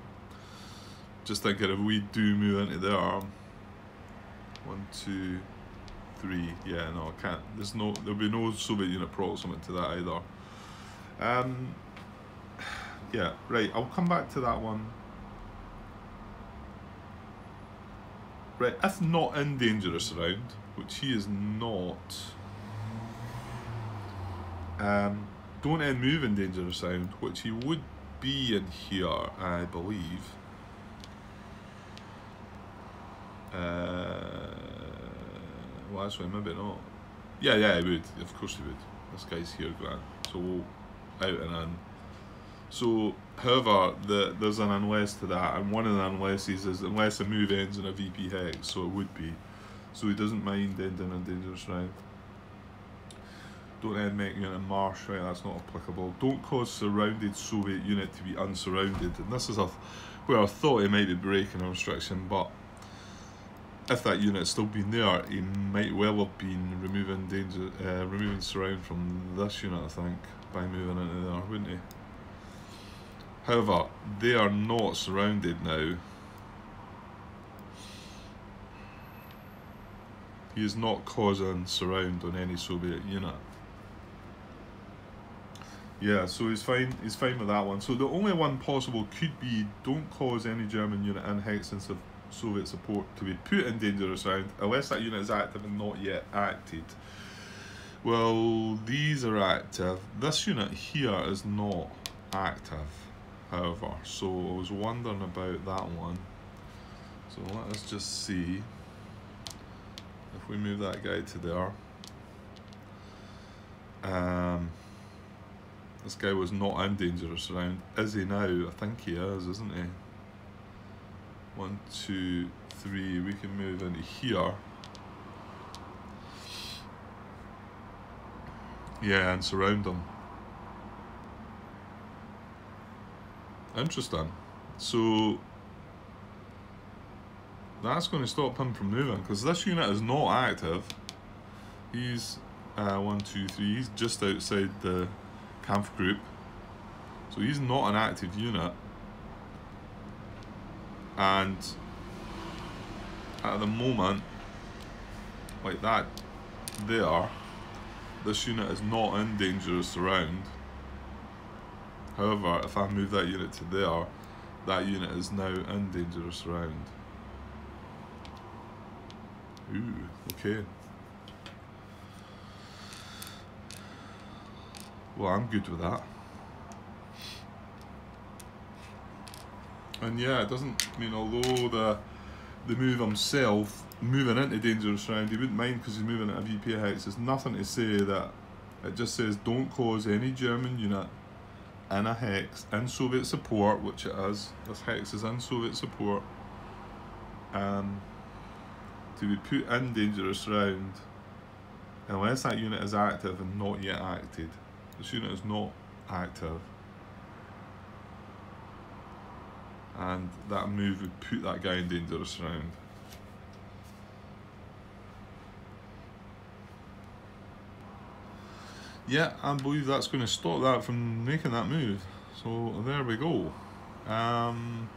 Just thinking if we do move into there, one, two, three. Yeah, no, I can't. There's no. There'll be no Soviet unit proximate to that either. Um. Yeah, right. I'll come back to that one. Right, if not in dangerous round, which he is not. Um, don't end move in dangerous sound, which he would be in here, I believe. Uh, well, actually, maybe not. Yeah, yeah, he would. Of course he would. This guy's here, Grant. So, out and in. So, however, the, there's an unless to that, and one of the unlesses is unless a move ends in a VP hex, so it would be. So he doesn't mind ending in dangerous round. Don't end make unit marsh, right, that's not applicable. Don't cause surrounded Soviet unit to be unsurrounded. And this is a, where I thought he might be breaking a restriction, but if that unit still been there, he might well have been removing danger, uh, removing surround from this unit, I think, by moving into there, wouldn't he? However, they are not surrounded now. He is not causing surround on any Soviet unit. Yeah, so he's fine. He's fine with that one. So the only one possible could be don't cause any German unit in Hexense of Soviet support to be put in dangerous round unless that unit is active and not yet acted. Well, these are active. This unit here is not active, however. So I was wondering about that one. So let us just see if we move that guy to there. Um, this guy was not in dangerous round. Is he now? I think he is, isn't he? One, two, three. We can move into here. Yeah, and surround him. Interesting. So that's going to stop him from moving because this unit is not active. He's uh, one, two, three. He's just outside the Kampfgruppe. So he's not an active unit. And at the moment, like that there, this unit is not in dangerous surround. However, if I move that unit to there, that unit is now in dangerous round. Ooh, okay. Well, I'm good with that. And yeah, it doesn't I mean although the the move himself moving into dangerous round, he wouldn't mind because he's moving at a VP hex. There's nothing to say that it just says don't cause any German unit in a hex in Soviet support, which it is. This hex is in Soviet support. Um, to be put in dangerous round unless that unit is active and not yet acted. This unit is not active. And that move would put that guy in dangerous round. Yeah, I believe that's going to stop that from making that move. So there we go. Um,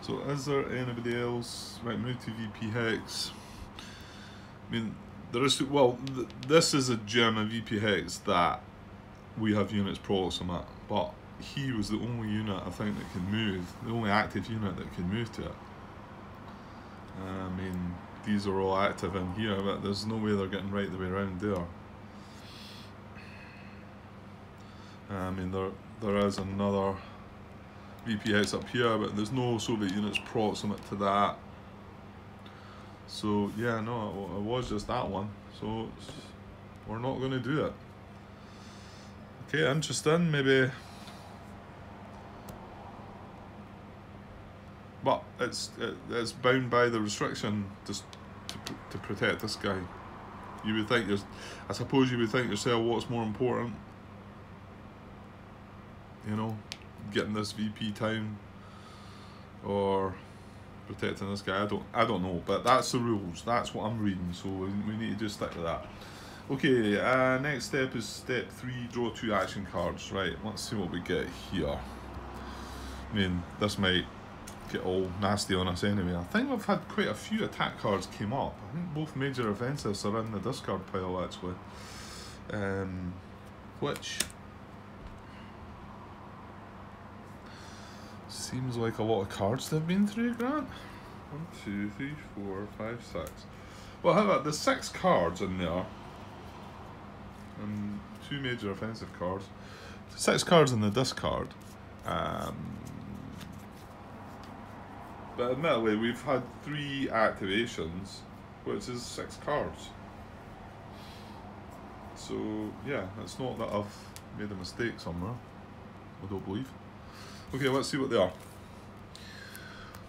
so is there anybody else? Right, move to VP Hex. I mean, there is, well, th this is a German VP Hex that we have units proximate, but he was the only unit I think that can move, the only active unit that can move to it. I mean, these are all active in here, but there's no way they're getting right the way around there. Um, I mean, there there is another VPX up here, but there's no Soviet units proximate to that. So yeah, no, it was just that one. So we're not going to do it. Okay, interesting. Maybe, but it's it, it's bound by the restriction just to to protect this guy. You would think, I suppose you would think yourself, what's more important? You know, getting this VP time or protecting this guy. I don't I don't know, but that's the rules. That's what I'm reading, so we need to just stick to that. Okay, uh, next step is step three, draw two action cards. Right, let's see what we get here. I mean, this might get all nasty on us anyway. I think we've had quite a few attack cards came up. I think both major offensives are in the discard pile actually. Um, which Seems like a lot of cards to have been through, Grant. One, two, three, four, five, six. Well, how about the six cards in there? And two major offensive cards. Six cards in the discard. Um, but admittedly, we've had three activations, which is six cards. So, yeah, it's not that I've made a mistake somewhere. I don't believe. Okay, let's see what they are.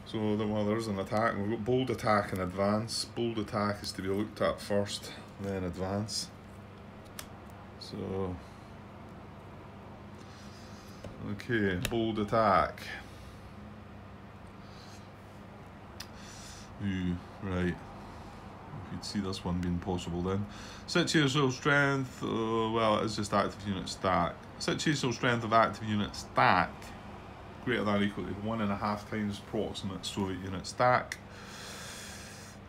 So, well, there's an attack. We've got bold attack and advance. Bold attack is to be looked at first, then advance. So, okay, bold attack. Ooh, right. You could see this one being possible then. Situational strength, uh, well, it's just active unit stack. Situational strength of active unit stack greater than equal to one and a half times proximate Soviet unit stack.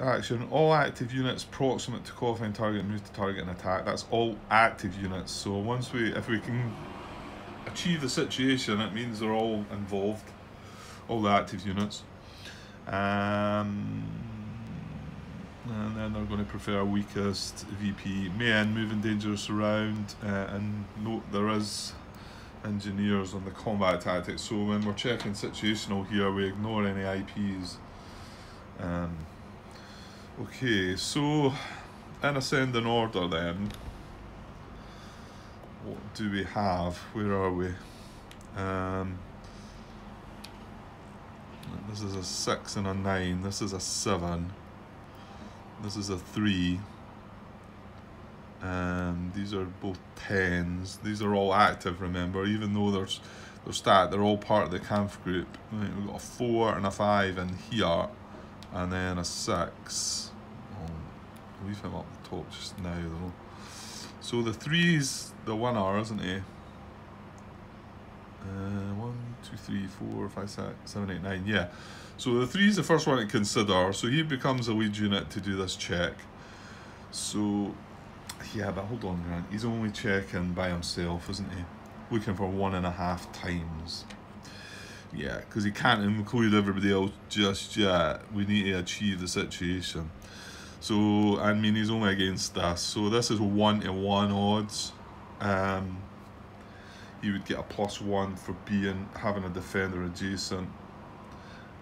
Action, all active units proximate to qualifying target move to target and attack. That's all active units. So once we, if we can achieve the situation, it means they're all involved, all the active units. Um, and then they're going to prefer weakest VP. May end moving dangerous around, uh, and note there is engineers on the combat tactics. So when we're checking situational here, we ignore any IPs. Um, okay, so in ascending order then, what do we have? Where are we? Um, this is a 6 and a 9. This is a 7. This is a 3. Um, these are both tens. These are all active, remember, even though there's they're stat, they're all part of the Kampfgruppe. Right, we've got a four and a five in here, and then a six. Oh, leave him up the top just now though. So the three's the one winner, isn't he? Uh, one, two, three, four, five, six, seven, eight, nine. Yeah. So the three is the first one to consider. So he becomes a lead unit to do this check. So yeah, but hold on, Grant. He's only checking by himself, isn't he? Looking for one and a half times. Yeah, because he can't include everybody else just yet. We need to achieve the situation. So, I mean, he's only against us. So this is one to one odds. Um, he would get a plus one for being having a defender adjacent.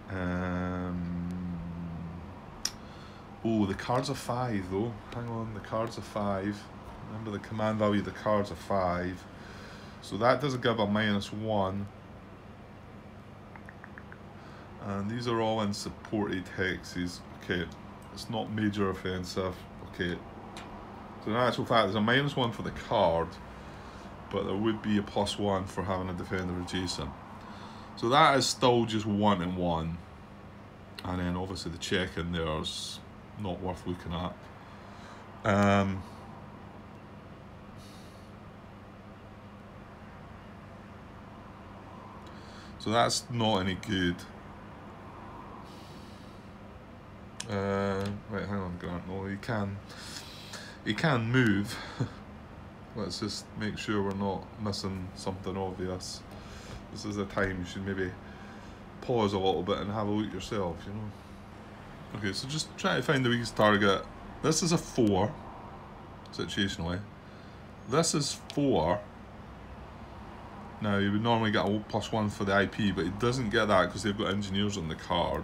Um, oh, the cards are five though. Hang on, the cards are five. Remember the command value the cards are five. So that does give a minus one. And these are all in supported hexes. Okay, it's not major offensive. Okay. So in actual fact, there's a minus one for the card, but there would be a plus one for having a defender adjacent. So that is still just one and one. And then obviously the check in there is not worth looking at. Um, so that's not any good. Uh, wait, hang on, Grant. No, he can. He can move. Let's just make sure we're not missing something obvious. This is a time you should maybe pause a little bit and have a look yourself, you know. Okay, so just try to find the weakest target. This is a 4, situationally. This is 4. Now, you would normally get a plus 1 for the IP, but it doesn't get that because they've got engineers on the card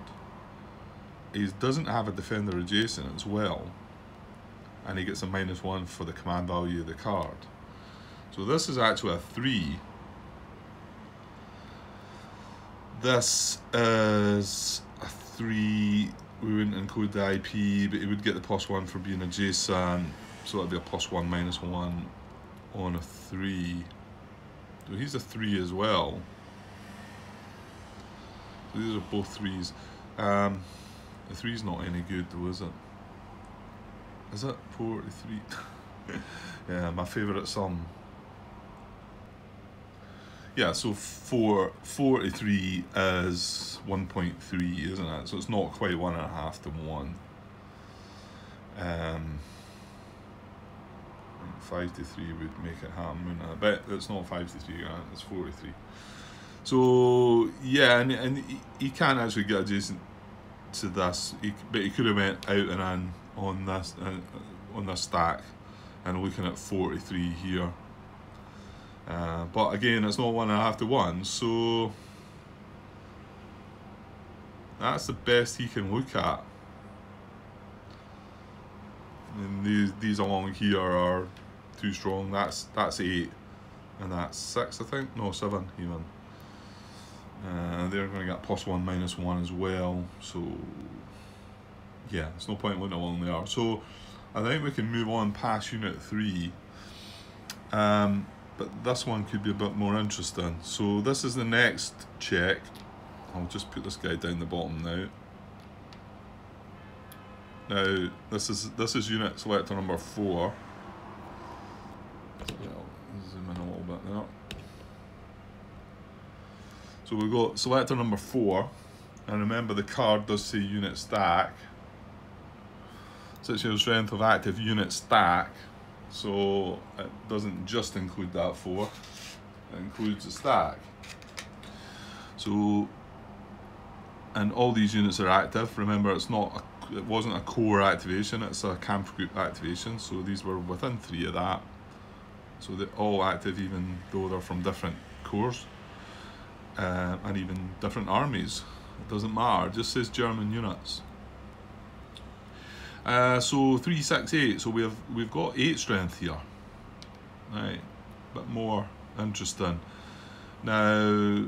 he doesn't have a defender adjacent as well and he gets a minus one for the command value of the card so this is actually a three this is a three we wouldn't include the IP but he would get the plus one for being adjacent so that'd be a plus one minus one on a three so he's a three as well so these are both threes um, the three's not any good though, is it? Is it? 43? yeah, my favourite sum. Yeah, so four, 43 is 1.3, isn't it? So it's not quite one and a half to one. Um, 5 to 3 would make it happen, it? But it's not 5 to 3, it's 43. So, yeah, and, and he, he can actually get adjacent to this, he, but he could have went out and in on this uh, on this stack, and looking at 43 here. Uh, but again, it's not one and a half to one, so that's the best he can look at. And these these along here are too strong. That's that's eight, and that's six, I think. No, seven even. Uh, they're going to get plus one, minus one as well. So, yeah, it's no point looking along there. So, I think we can move on past unit three. Um, but this one could be a bit more interesting. So, this is the next check. I'll just put this guy down the bottom now. Now, this is this is unit selector number four. zoom in a little bit there. So we've got selector number four, and remember the card does say unit stack. Situational strength of active unit stack, so it doesn't just include that four, it includes the stack. So, and all these units are active. Remember, it's not a, it wasn't a corps activation; it's a Kampfgruppe activation. So these were within three of that. So they're all active, even though they're from different corps uh, and even different armies. It doesn't matter, it just says German units. Uh, so 368, so we have we've got 8 strength here. Right, bit more interesting. Now,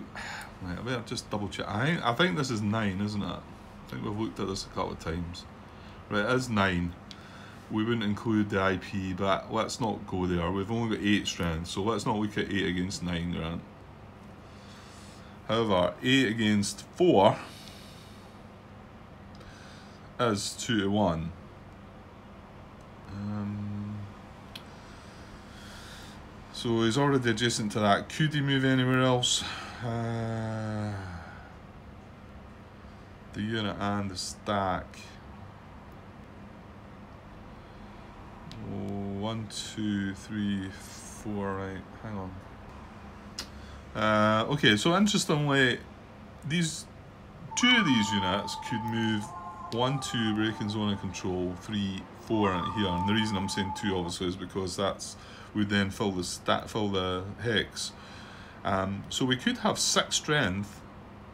right, I better just double check. I I think this is 9, isn't it? I think we've looked at this a couple of times. Right, it is 9. We wouldn't include the IP, but let's not go there. We've only got 8 strength, so let's not look at 8 against 9, Grant. However, 8 against 4 is 2 to 1. Um, so he's already adjacent to that. Could he move anywhere else? Uh, the unit and the stack. One, two, three, four, right, hang on. Uh, okay, so interestingly, these two of these units could move one, two, breaking zone of control, three, four here. And the reason I'm saying two obviously is because that's would then fill the stat fill the hex. Um, so we could have six strength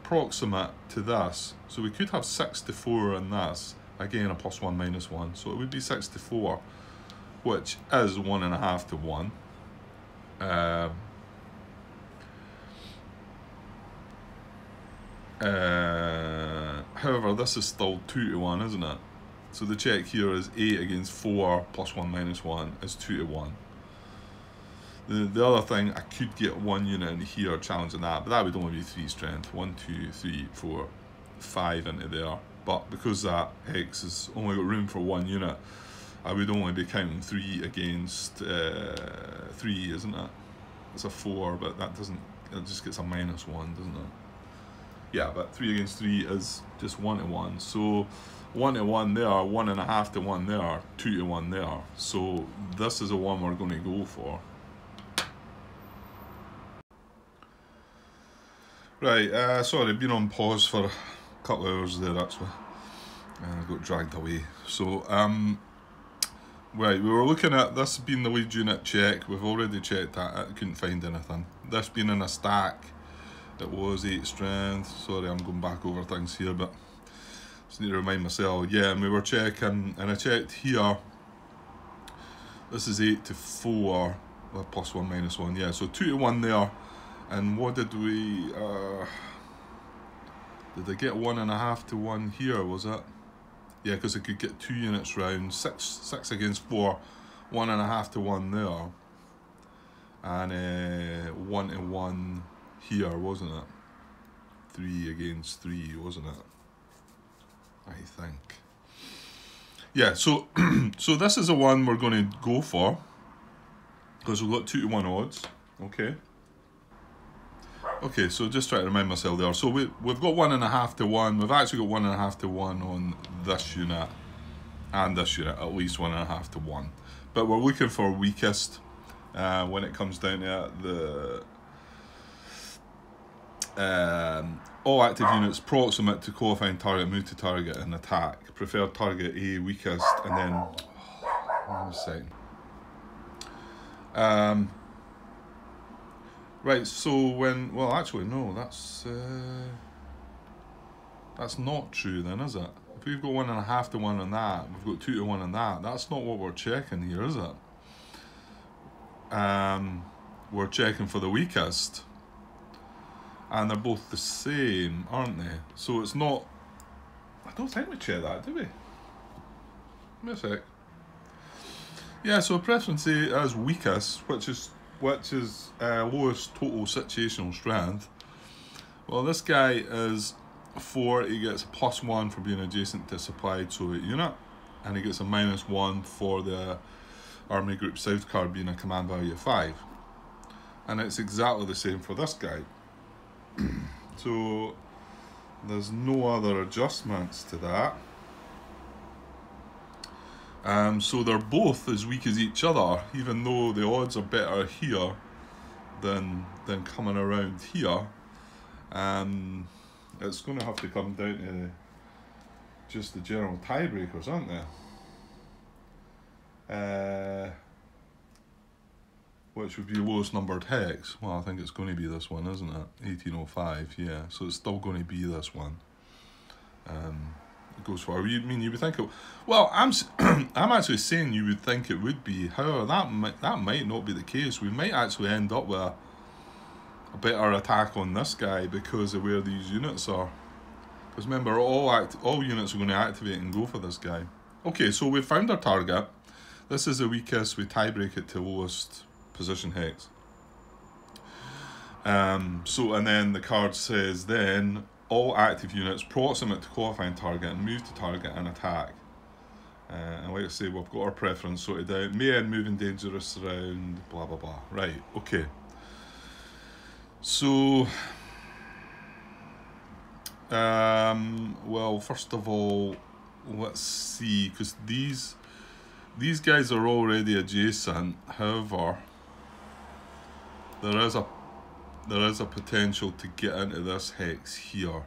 proximate to this. So we could have six to four on this. Again a plus one minus one. So it would be six to four, which is one and a half to one. Um, uh, however, this is still 2 to 1, isn't it? So the check here is 8 against 4 plus 1 minus 1 is 2 to 1. The, the other thing, I could get one unit in here challenging that, but that would only be 3 strength. 1, 2, 3, 4, 5 into there. But because that hex has only got room for one unit, I would only be counting 3 against uh, 3, isn't it? It's a 4, but that doesn't, it just gets a minus 1, doesn't it? Yeah, but 3 against 3 is just 1 to 1. So 1 to 1 there, 1.5 to 1 there, 2 to 1 there. So this is the one we're going to go for. Right, uh, sorry, been on pause for a couple of hours there actually. I got dragged away. So, um, right, we were looking at this being the lead unit check. We've already checked that, I couldn't find anything. This being in a stack, it was 8 strength. Sorry, I'm going back over things here, but just need to remind myself. Yeah, and we were checking, and I checked here. This is 8 to 4, well, plus 1, minus 1. Yeah, so 2 to 1 there and what did we, uh, did I get one and a half to one here, was it? Yeah, because I could get two units round, six, six against four, one and a half to one there. And uh, one to one here, wasn't it? Three against three, wasn't it? I think. Yeah, so so this is the one we're going to go for because we've got two to one odds. Okay. Okay, so just try to remind myself there. So we, we've got one and a half to one. We've actually got one and a half to one on this unit and this unit, at least one and a half to one. But we're looking for weakest uh, when it comes down to the um, all active units proximate to qualifying target, move to target and attack. Preferred target A, weakest, and then, one second. Um, Right, so when, well actually no, that's, uh, that's not true then, is it? If we've got one and a half to one on that, we've got two to one on that, that's not what we're checking here, is it? Um, we're checking for the weakest. And they're both the same, aren't they? So it's not, I don't think we check that, do we? Give a sec. Yeah, so a preference A as weakest, which is which is uh, lowest total situational strength. Well, this guy is 4, he gets a plus 1 for being adjacent to a supplied Soviet unit, and he gets a minus 1 for the Army Group South card being a command value of 5. And it's exactly the same for this guy. so there's no other adjustments to that. Um, so they're both as weak as each other, even though the odds are better here than than coming around here. Um, it's going to have to come down to just the general tiebreakers, aren't they? Uh, which would be lowest numbered hex. Well, I think it's going to be this one, isn't it? 1805, yeah. So it's still going to be this one. Um, it goes for. You mean you would think it? Well, I'm I'm actually saying you would think it would be. However, that might, that might not be the case. We might actually end up with a, a better attack on this guy because of where these units are. Because remember, all act all units are going to activate and go for this guy. Okay, so we've found our target. This is the weakest. We tie break it to lowest position hex. Um, so, and then the card says then all active units proximate to qualifying target and move to target and attack. Uh, and like I say, we've got our preference sorted out. May end moving dangerous around, blah blah blah. Right, okay. So, um, well, first of all, let's see, because these these guys are already adjacent. However, there is a there is a potential to get into this hex here.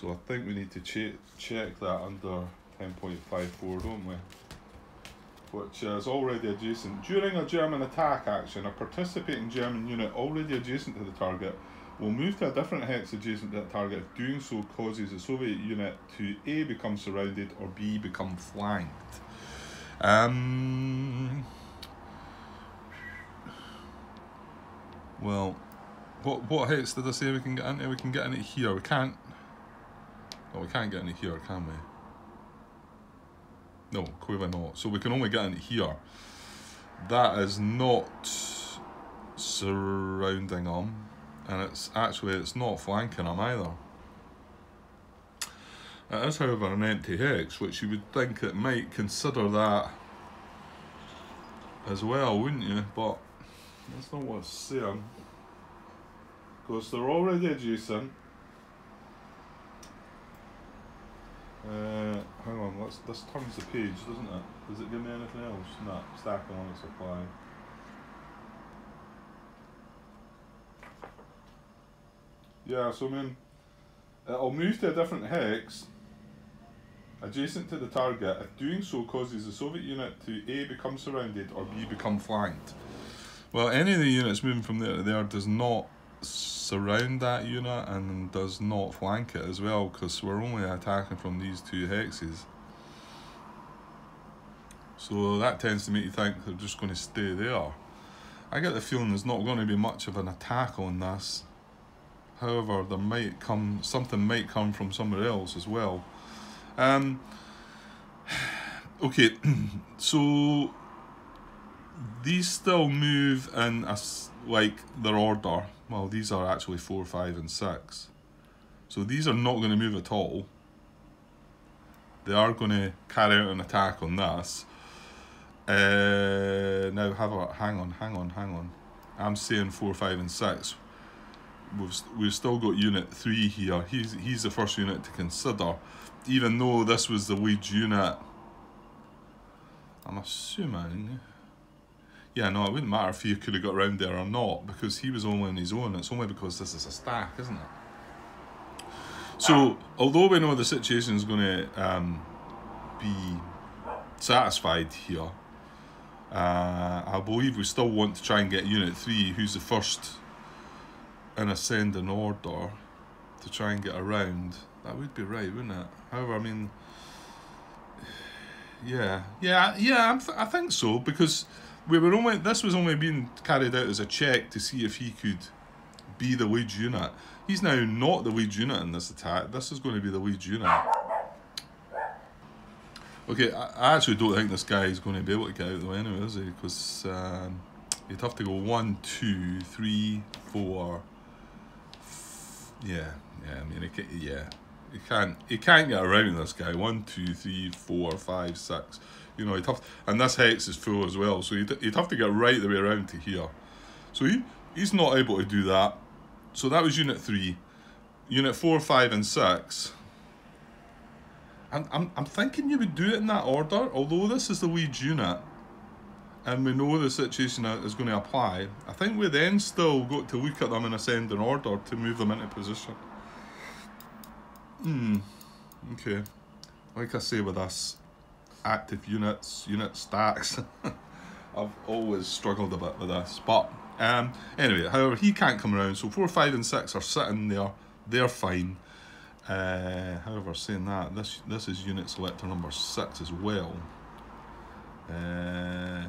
So I think we need to check check that under 10.54, don't we? Which is already adjacent. During a German attack action, a participating German unit already adjacent to the target will move to a different hex adjacent to that target. Doing so causes the Soviet unit to A become surrounded or B become flanked. Um, well, what what hex did I say we can get into? We can get into here. We can't. Oh, we can't get into here, can we? No, clearly not. So we can only get into here. That is not surrounding them, and it's actually it's not flanking them either. It is, however, an empty hex, which you would think it might consider that as well, wouldn't you? But that's not what it's saying. Because they're already adjacent. Uh, hang on, let's, this turns the page, doesn't it? Does it give me anything else? No, stacking on its supply. Yeah, so I mean, it'll move to a different hex adjacent to the target if doing so causes the Soviet unit to A become surrounded or B become flanked. Well, any of the units moving from there to there does not surround that unit and does not flank it as well because we're only attacking from these two hexes. So that tends to make you think they're just going to stay there. I get the feeling there's not going to be much of an attack on this. However, there might come something might come from somewhere else as well. Um, okay, so these still move in a, like their order. Well, these are actually 4, 5 and 6. So these are not going to move at all. They are going to carry out an attack on this. Uh, now, have a, hang on, hang on, hang on. I'm saying 4, 5 and 6. We've, we've still got unit 3 here. He's, he's the first unit to consider even though this was the lead unit, I'm assuming, yeah, no, it wouldn't matter if he could have got around there or not, because he was only on his own. It's only because this is a stack, isn't it? So, although we know the situation is going to um, be satisfied here, uh, I believe we still want to try and get Unit 3, who's the first in ascending order, to try and get around. That would be right, wouldn't it? However, I mean, yeah, yeah, yeah. Th i think so because we were only this was only being carried out as a check to see if he could be the lead unit. He's now not the lead unit in this attack. This is going to be the lead unit. Okay, I, I actually don't think this guy is going to be able to get out though anyway, is he? Because um, you'd have to go one, two, three, four. Yeah, yeah. I mean, it, yeah. You can't you can't get around this guy. One, two, three, four, five, six. You know, you'd have and this hex is full as well, so you'd, you'd have to get right the way around to here. So he he's not able to do that. So that was unit three. Unit four, five, and six. I'm, I'm, I'm thinking you would do it in that order, although this is the lead unit and we know the situation is going to apply, I think we then still got to look at them in ascending order to move them into position. Hmm. Okay. Like I say with us, active units, unit stacks, I've always struggled a bit with this. But um, anyway, however, he can't come around. So 4, 5 and 6 are sitting there. They're fine. Uh, however, saying that, this this is unit selector number 6 as well. Uh,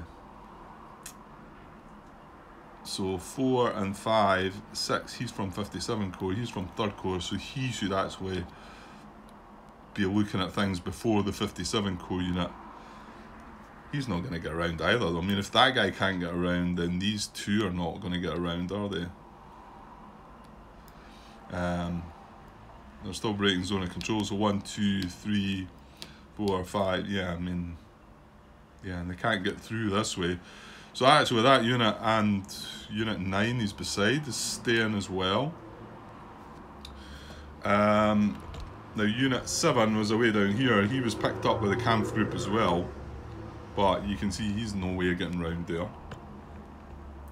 so 4 and 5, 6, he's from 57 Corps, he's from 3rd Corps, so he should actually be looking at things before the 57 Corps unit. He's not going to get around either. I mean, if that guy can't get around, then these two are not going to get around, are they? Um, they're still breaking zone of control, so one, two, three, four, five. Yeah, I mean, yeah, and they can't get through this way. So actually, with that unit and unit nine, he's beside is staying as well. Um, now Unit 7 was away down here, and he was picked up with the Kampfgruppe as well. But you can see he's no way of getting round there.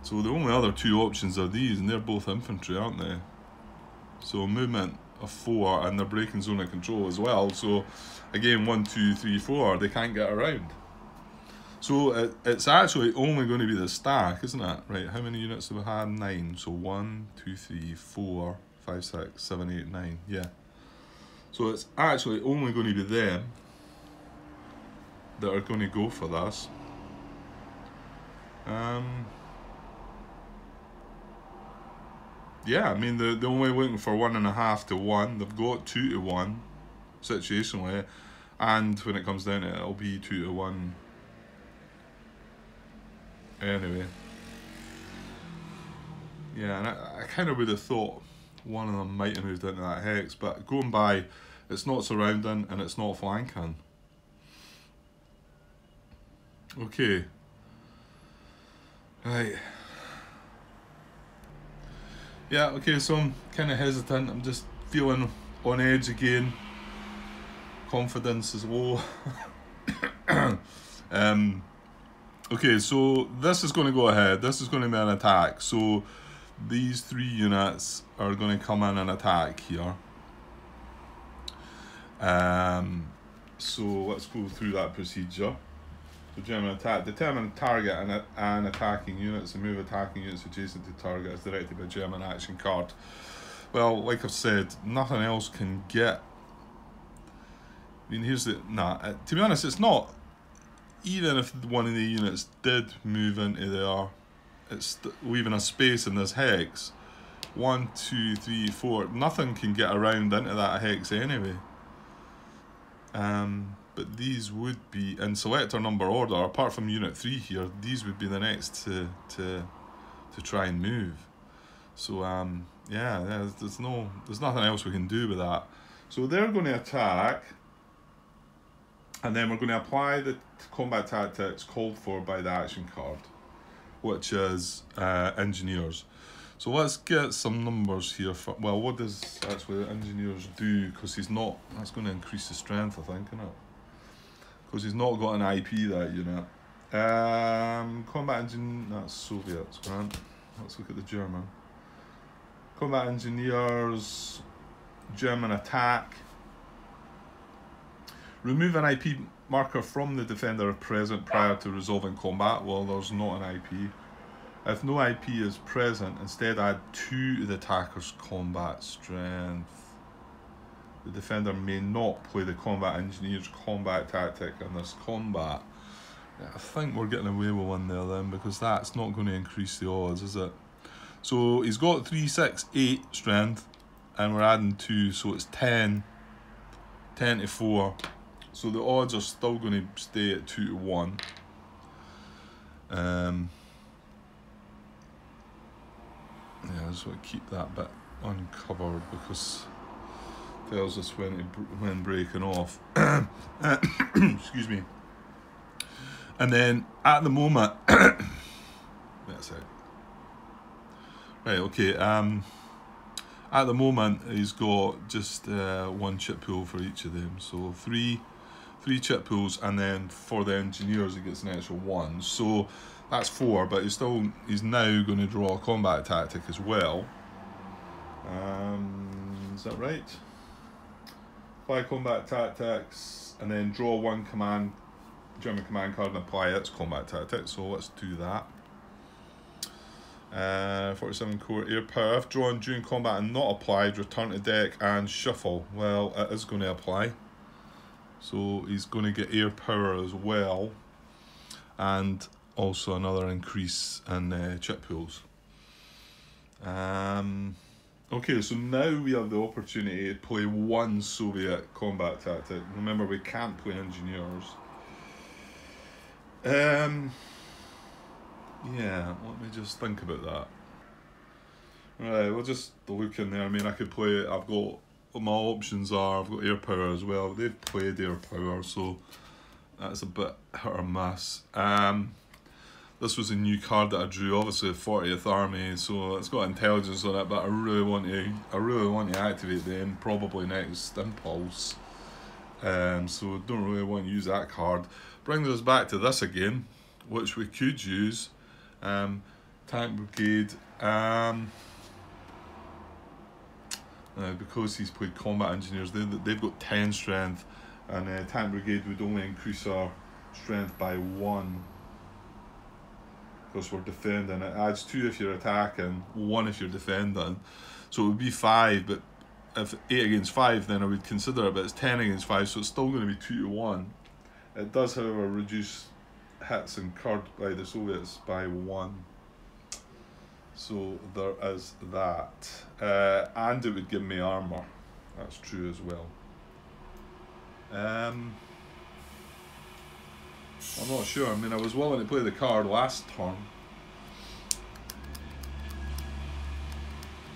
So the only other two options are these, and they're both infantry, aren't they? So movement of four, and they're breaking zone of control as well. So again, one, two, three, four, they can't get around. So it, it's actually only going to be the stack, isn't it? Right, how many units have we had? Nine. So one, two, three, four, five, six, seven, eight, nine. Yeah. So it's actually only going to be them that are going to go for this. Um, yeah, I mean, they're, they're only looking for one and a half to one. They've got two to one situationally. And when it comes down to it, it'll be two to one anyway. Yeah, and I, I kind of would have thought one of them might have moved into that hex, but going by, it's not surrounding and it's not flanking. Okay. Right. Yeah, okay, so I'm kind of hesitant. I'm just feeling on edge again. Confidence is low. um, okay, so this is going to go ahead. This is going to be an attack. So these three units are going to come in and attack here. Um, so let's go through that procedure. So German attack. Determine target and, and attacking units and move attacking units adjacent to target as directed by German action card. Well, like I've said, nothing else can get. I mean, here's the. Nah, uh, to be honest, it's not. Even if one of the units did move into there, it's leaving a space in this hex. One, two, three, four. Nothing can get around into that hex anyway. Um, but these would be in selector number order apart from unit 3 here these would be the next to to to try and move so um yeah there's, there's no there's nothing else we can do with that so they're going to attack and then we're going to apply the combat tactics called for by the action card which is uh, engineers so let's get some numbers here. For, well, what does actually engineers do? Because he's not, that's going to increase the strength, I think, isn't it? because he's not got an IP that unit. Um, combat engine, that's Soviets, Grant. Let's look at the German. Combat engineers, German attack. Remove an IP marker from the defender present prior to resolving combat. Well, there's not an IP. If no IP is present, instead add 2 to the attacker's combat strength. The defender may not play the combat engineer's combat tactic in this combat. I think we're getting away with one there then because that's not going to increase the odds, is it? So he's got 3, 6, 8 strength and we're adding 2, so it's 10, 10 to 4. So the odds are still going to stay at 2 to 1. Um, yeah, I just want to keep that bit uncovered because tells us when it, when breaking off. Excuse me. And then at the moment, that's it. Right, okay. Um, at the moment, he's got just uh, one chit pull for each of them. So three, three chit pulls, and then for the engineers, he gets an extra one. So that's four, but he's still he's now going to draw a combat tactic as well. Um, is that right? apply combat tactics, and then draw one command, German command card and apply its combat tactic. So let's do that. Uh, 47 Corps air power. If drawn during combat and not applied, return to deck and shuffle. Well, it is going to apply. So he's going to get air power as well. And also another increase in uh, chit pulls. Um, Okay, so now we have the opportunity to play one Soviet combat tactic. Remember, we can't play engineers. Um, yeah, let me just think about that. Right, we'll just look in there. I mean, I could play. I've got my options are. I've got air power as well. They've played air power, so that's a bit hit or miss. Um, this was a new card that I drew, obviously 40th Army, so it's got intelligence on it, but I really want to I really want to activate them probably next impulse. Um, so don't really want to use that card. Brings us back to this again, which we could use. Um, Tank Brigade. Um, uh, because he's played combat engineers, they, they've got 10 strength, and uh, Tank Brigade would only increase our strength by 1 because we're defending. It adds 2 if you're attacking, 1 if you're defending. So it would be 5, but if 8 against 5, then I would consider it, but it's 10 against 5, so it's still going to be 2 to 1. It does, however, reduce hits incurred by the Soviets by 1. So there is that. Uh, and it would give me armour. That's true as well. Um, I'm not sure. I mean, I was willing to play the card last turn.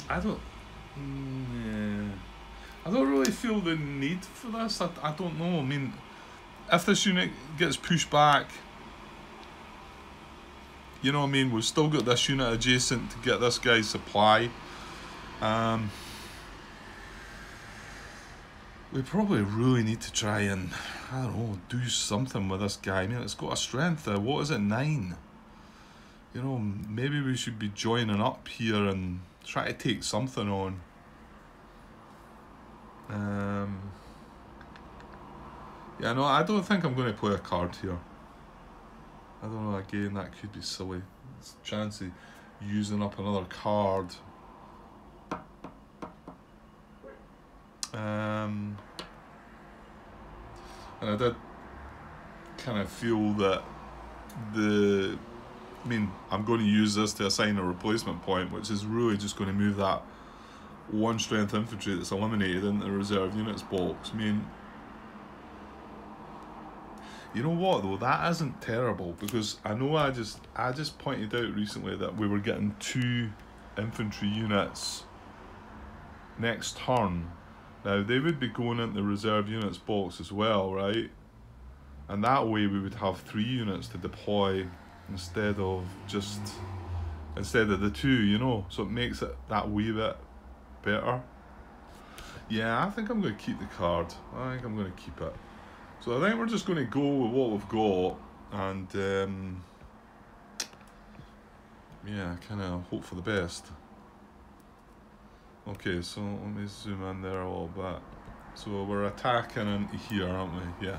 I don't. Mm, yeah. I don't really feel the need for this. I, I don't know. I mean, if this unit gets pushed back, you know what I mean? We've still got this unit adjacent to get this guy's supply. Um, we probably really need to try and, I don't know, do something with this guy. I mean, it's got a strength, uh, what is it, 9? You know, maybe we should be joining up here and try to take something on. Um, yeah, no, I don't think I'm going to play a card here. I don't know, again, that could be silly. It's a chance of using up another card. Um, and I did kind of feel that the I mean, I'm going to use this to assign a replacement point, which is really just going to move that one strength infantry that's eliminated into the reserve units box. I mean, you know what though, that isn't terrible because I know I just I just pointed out recently that we were getting two infantry units next turn now they would be going into the reserve units box as well, right? And that way we would have three units to deploy instead of just instead of the two, you know. So it makes it that wee bit better. Yeah, I think I'm going to keep the card. I think I'm going to keep it. So I think we're just going to go with what we've got and um, yeah, kind of hope for the best. Okay, so let me zoom in there a little bit. So we're attacking in here, aren't we? Yeah.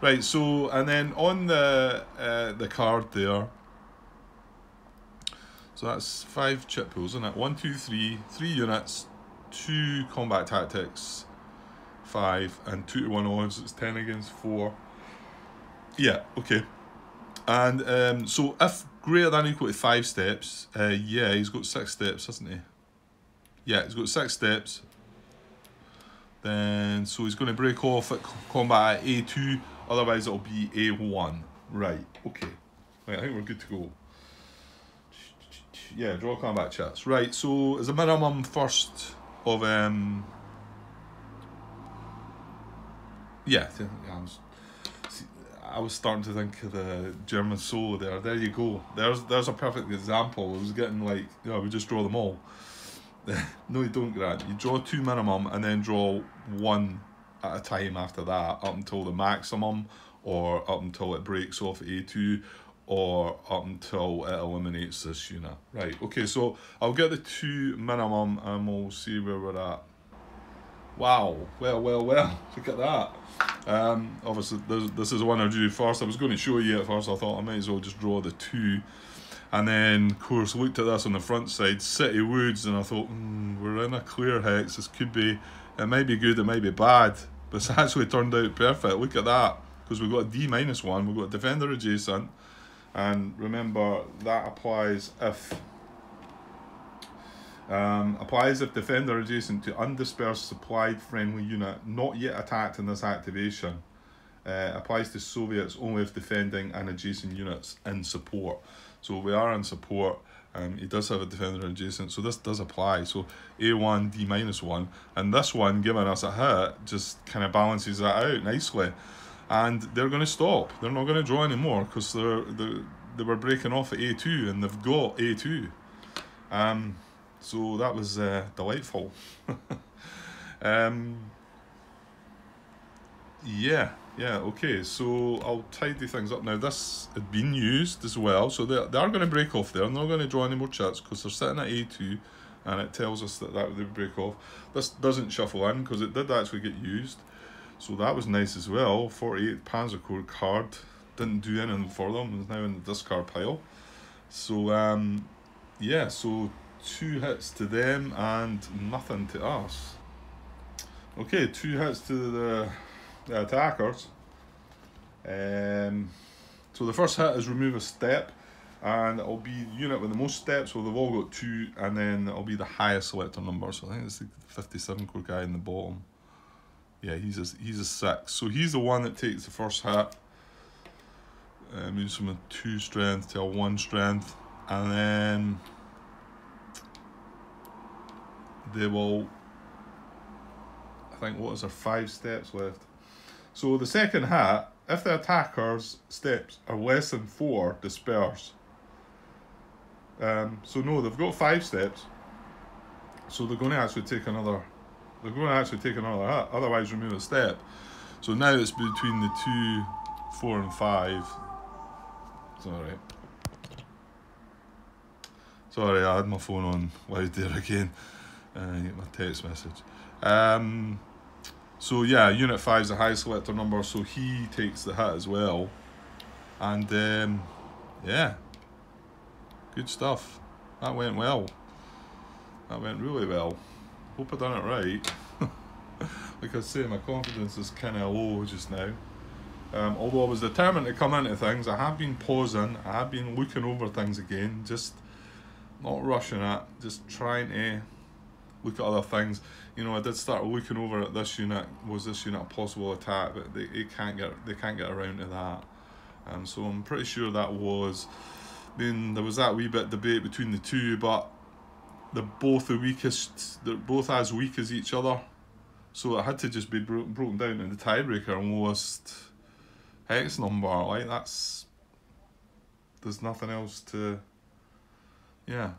Right, so, and then on the uh, the card there, so that's five chit pulls, isn't it? One, two, three, three units, two combat tactics, five, and two to one odds, it's 10 against four. Yeah, okay. And um, so if greater than equal to five steps, uh, yeah, he's got six steps, hasn't he? yeah, he's got six steps. Then, so he's going to break off at combat at A2, otherwise it'll be A1. Right, okay. Right, I think we're good to go. Yeah, draw combat chits. Right, so as a minimum first of, um, yeah, I was, I was starting to think of the German solo there. There you go. There's there's a perfect example. I was getting like, you know, we just draw them all. no, you don't, Grant. You draw two minimum and then draw one at a time after that up until the maximum or up until it breaks off A2 or up until it eliminates this unit. Right, okay, so I'll get the two minimum and we'll see where we're at. Wow, well, well, well, look at that. Um, obviously, this, is one I drew first. I was going to show you at first, I thought I might as well just draw the two and then, of course, looked at this on the front side, City Woods, and I thought, mm, we're in a clear hex. This could be, it might be good, it might be bad. But it's actually turned out perfect. Look at that. Because we've got a D minus one, we've got Defender adjacent. And remember, that applies if um, applies if defender adjacent to undispersed supplied friendly unit not yet attacked in this activation. Uh, applies to Soviets only if defending and adjacent units in support. So we are in support. Um, he does have a defender adjacent, so this does apply. So A1, D minus 1, and this one giving us a hit just kind of balances that out nicely. And they're going to stop. They're not going to draw anymore because they're, they're, they were breaking off at A2 and they've got A2. Um, so that was uh, delightful. um, yeah, yeah, okay. So I'll tidy things up now. This had been used as well, so they, they are going to break off there. I'm not going to draw any more chits because they're sitting at A2 and it tells us that that would break off. This doesn't shuffle in because it did actually get used. So that was nice as well. 48 Panzerkorps card. Didn't do anything for them. It's now in the discard pile. So, um, yeah, so two hits to them and nothing to us. Okay, two hits to the, the attackers. Um, so the first hit is remove a step, and it'll be the unit with the most steps. So they've all got two, and then it'll be the highest selector number. So I think it's the fifty-seven Corps guy in the bottom. Yeah, he's a he's a six. So he's the one that takes the first hit. Uh, moves from a two strength to a one strength, and then they will. I think what is there five steps left. So the second hat, if the attacker's steps are less than four, disperse. Um, so no, they've got five steps. So they're going to actually take another. They're going to actually take another hat. Otherwise, remove a step. So now it's between the two, four, and five. It's all right. Sorry, I had my phone on loud there again. Uh, my text message. Um, so yeah, Unit 5 is the highest selector number, so he takes the hit as well. And um, yeah, good stuff. That went well. That went really well. Hope I done it right. like I say, my confidence is kind of low just now. Um, although I was determined to come into things, I have been pausing, I have been looking over things again, just not rushing it, just trying to look at other things. You know, I did start looking over at this unit. Was this unit a possible attack? But they, they can't get they can't get around to that. Um, so I'm pretty sure that was. I mean, there was that wee bit debate between the two, but they're both the weakest. They're both as weak as each other. So it had to just be bro broken down in the tiebreaker almost hex number. Like that's there's nothing else to. Yeah,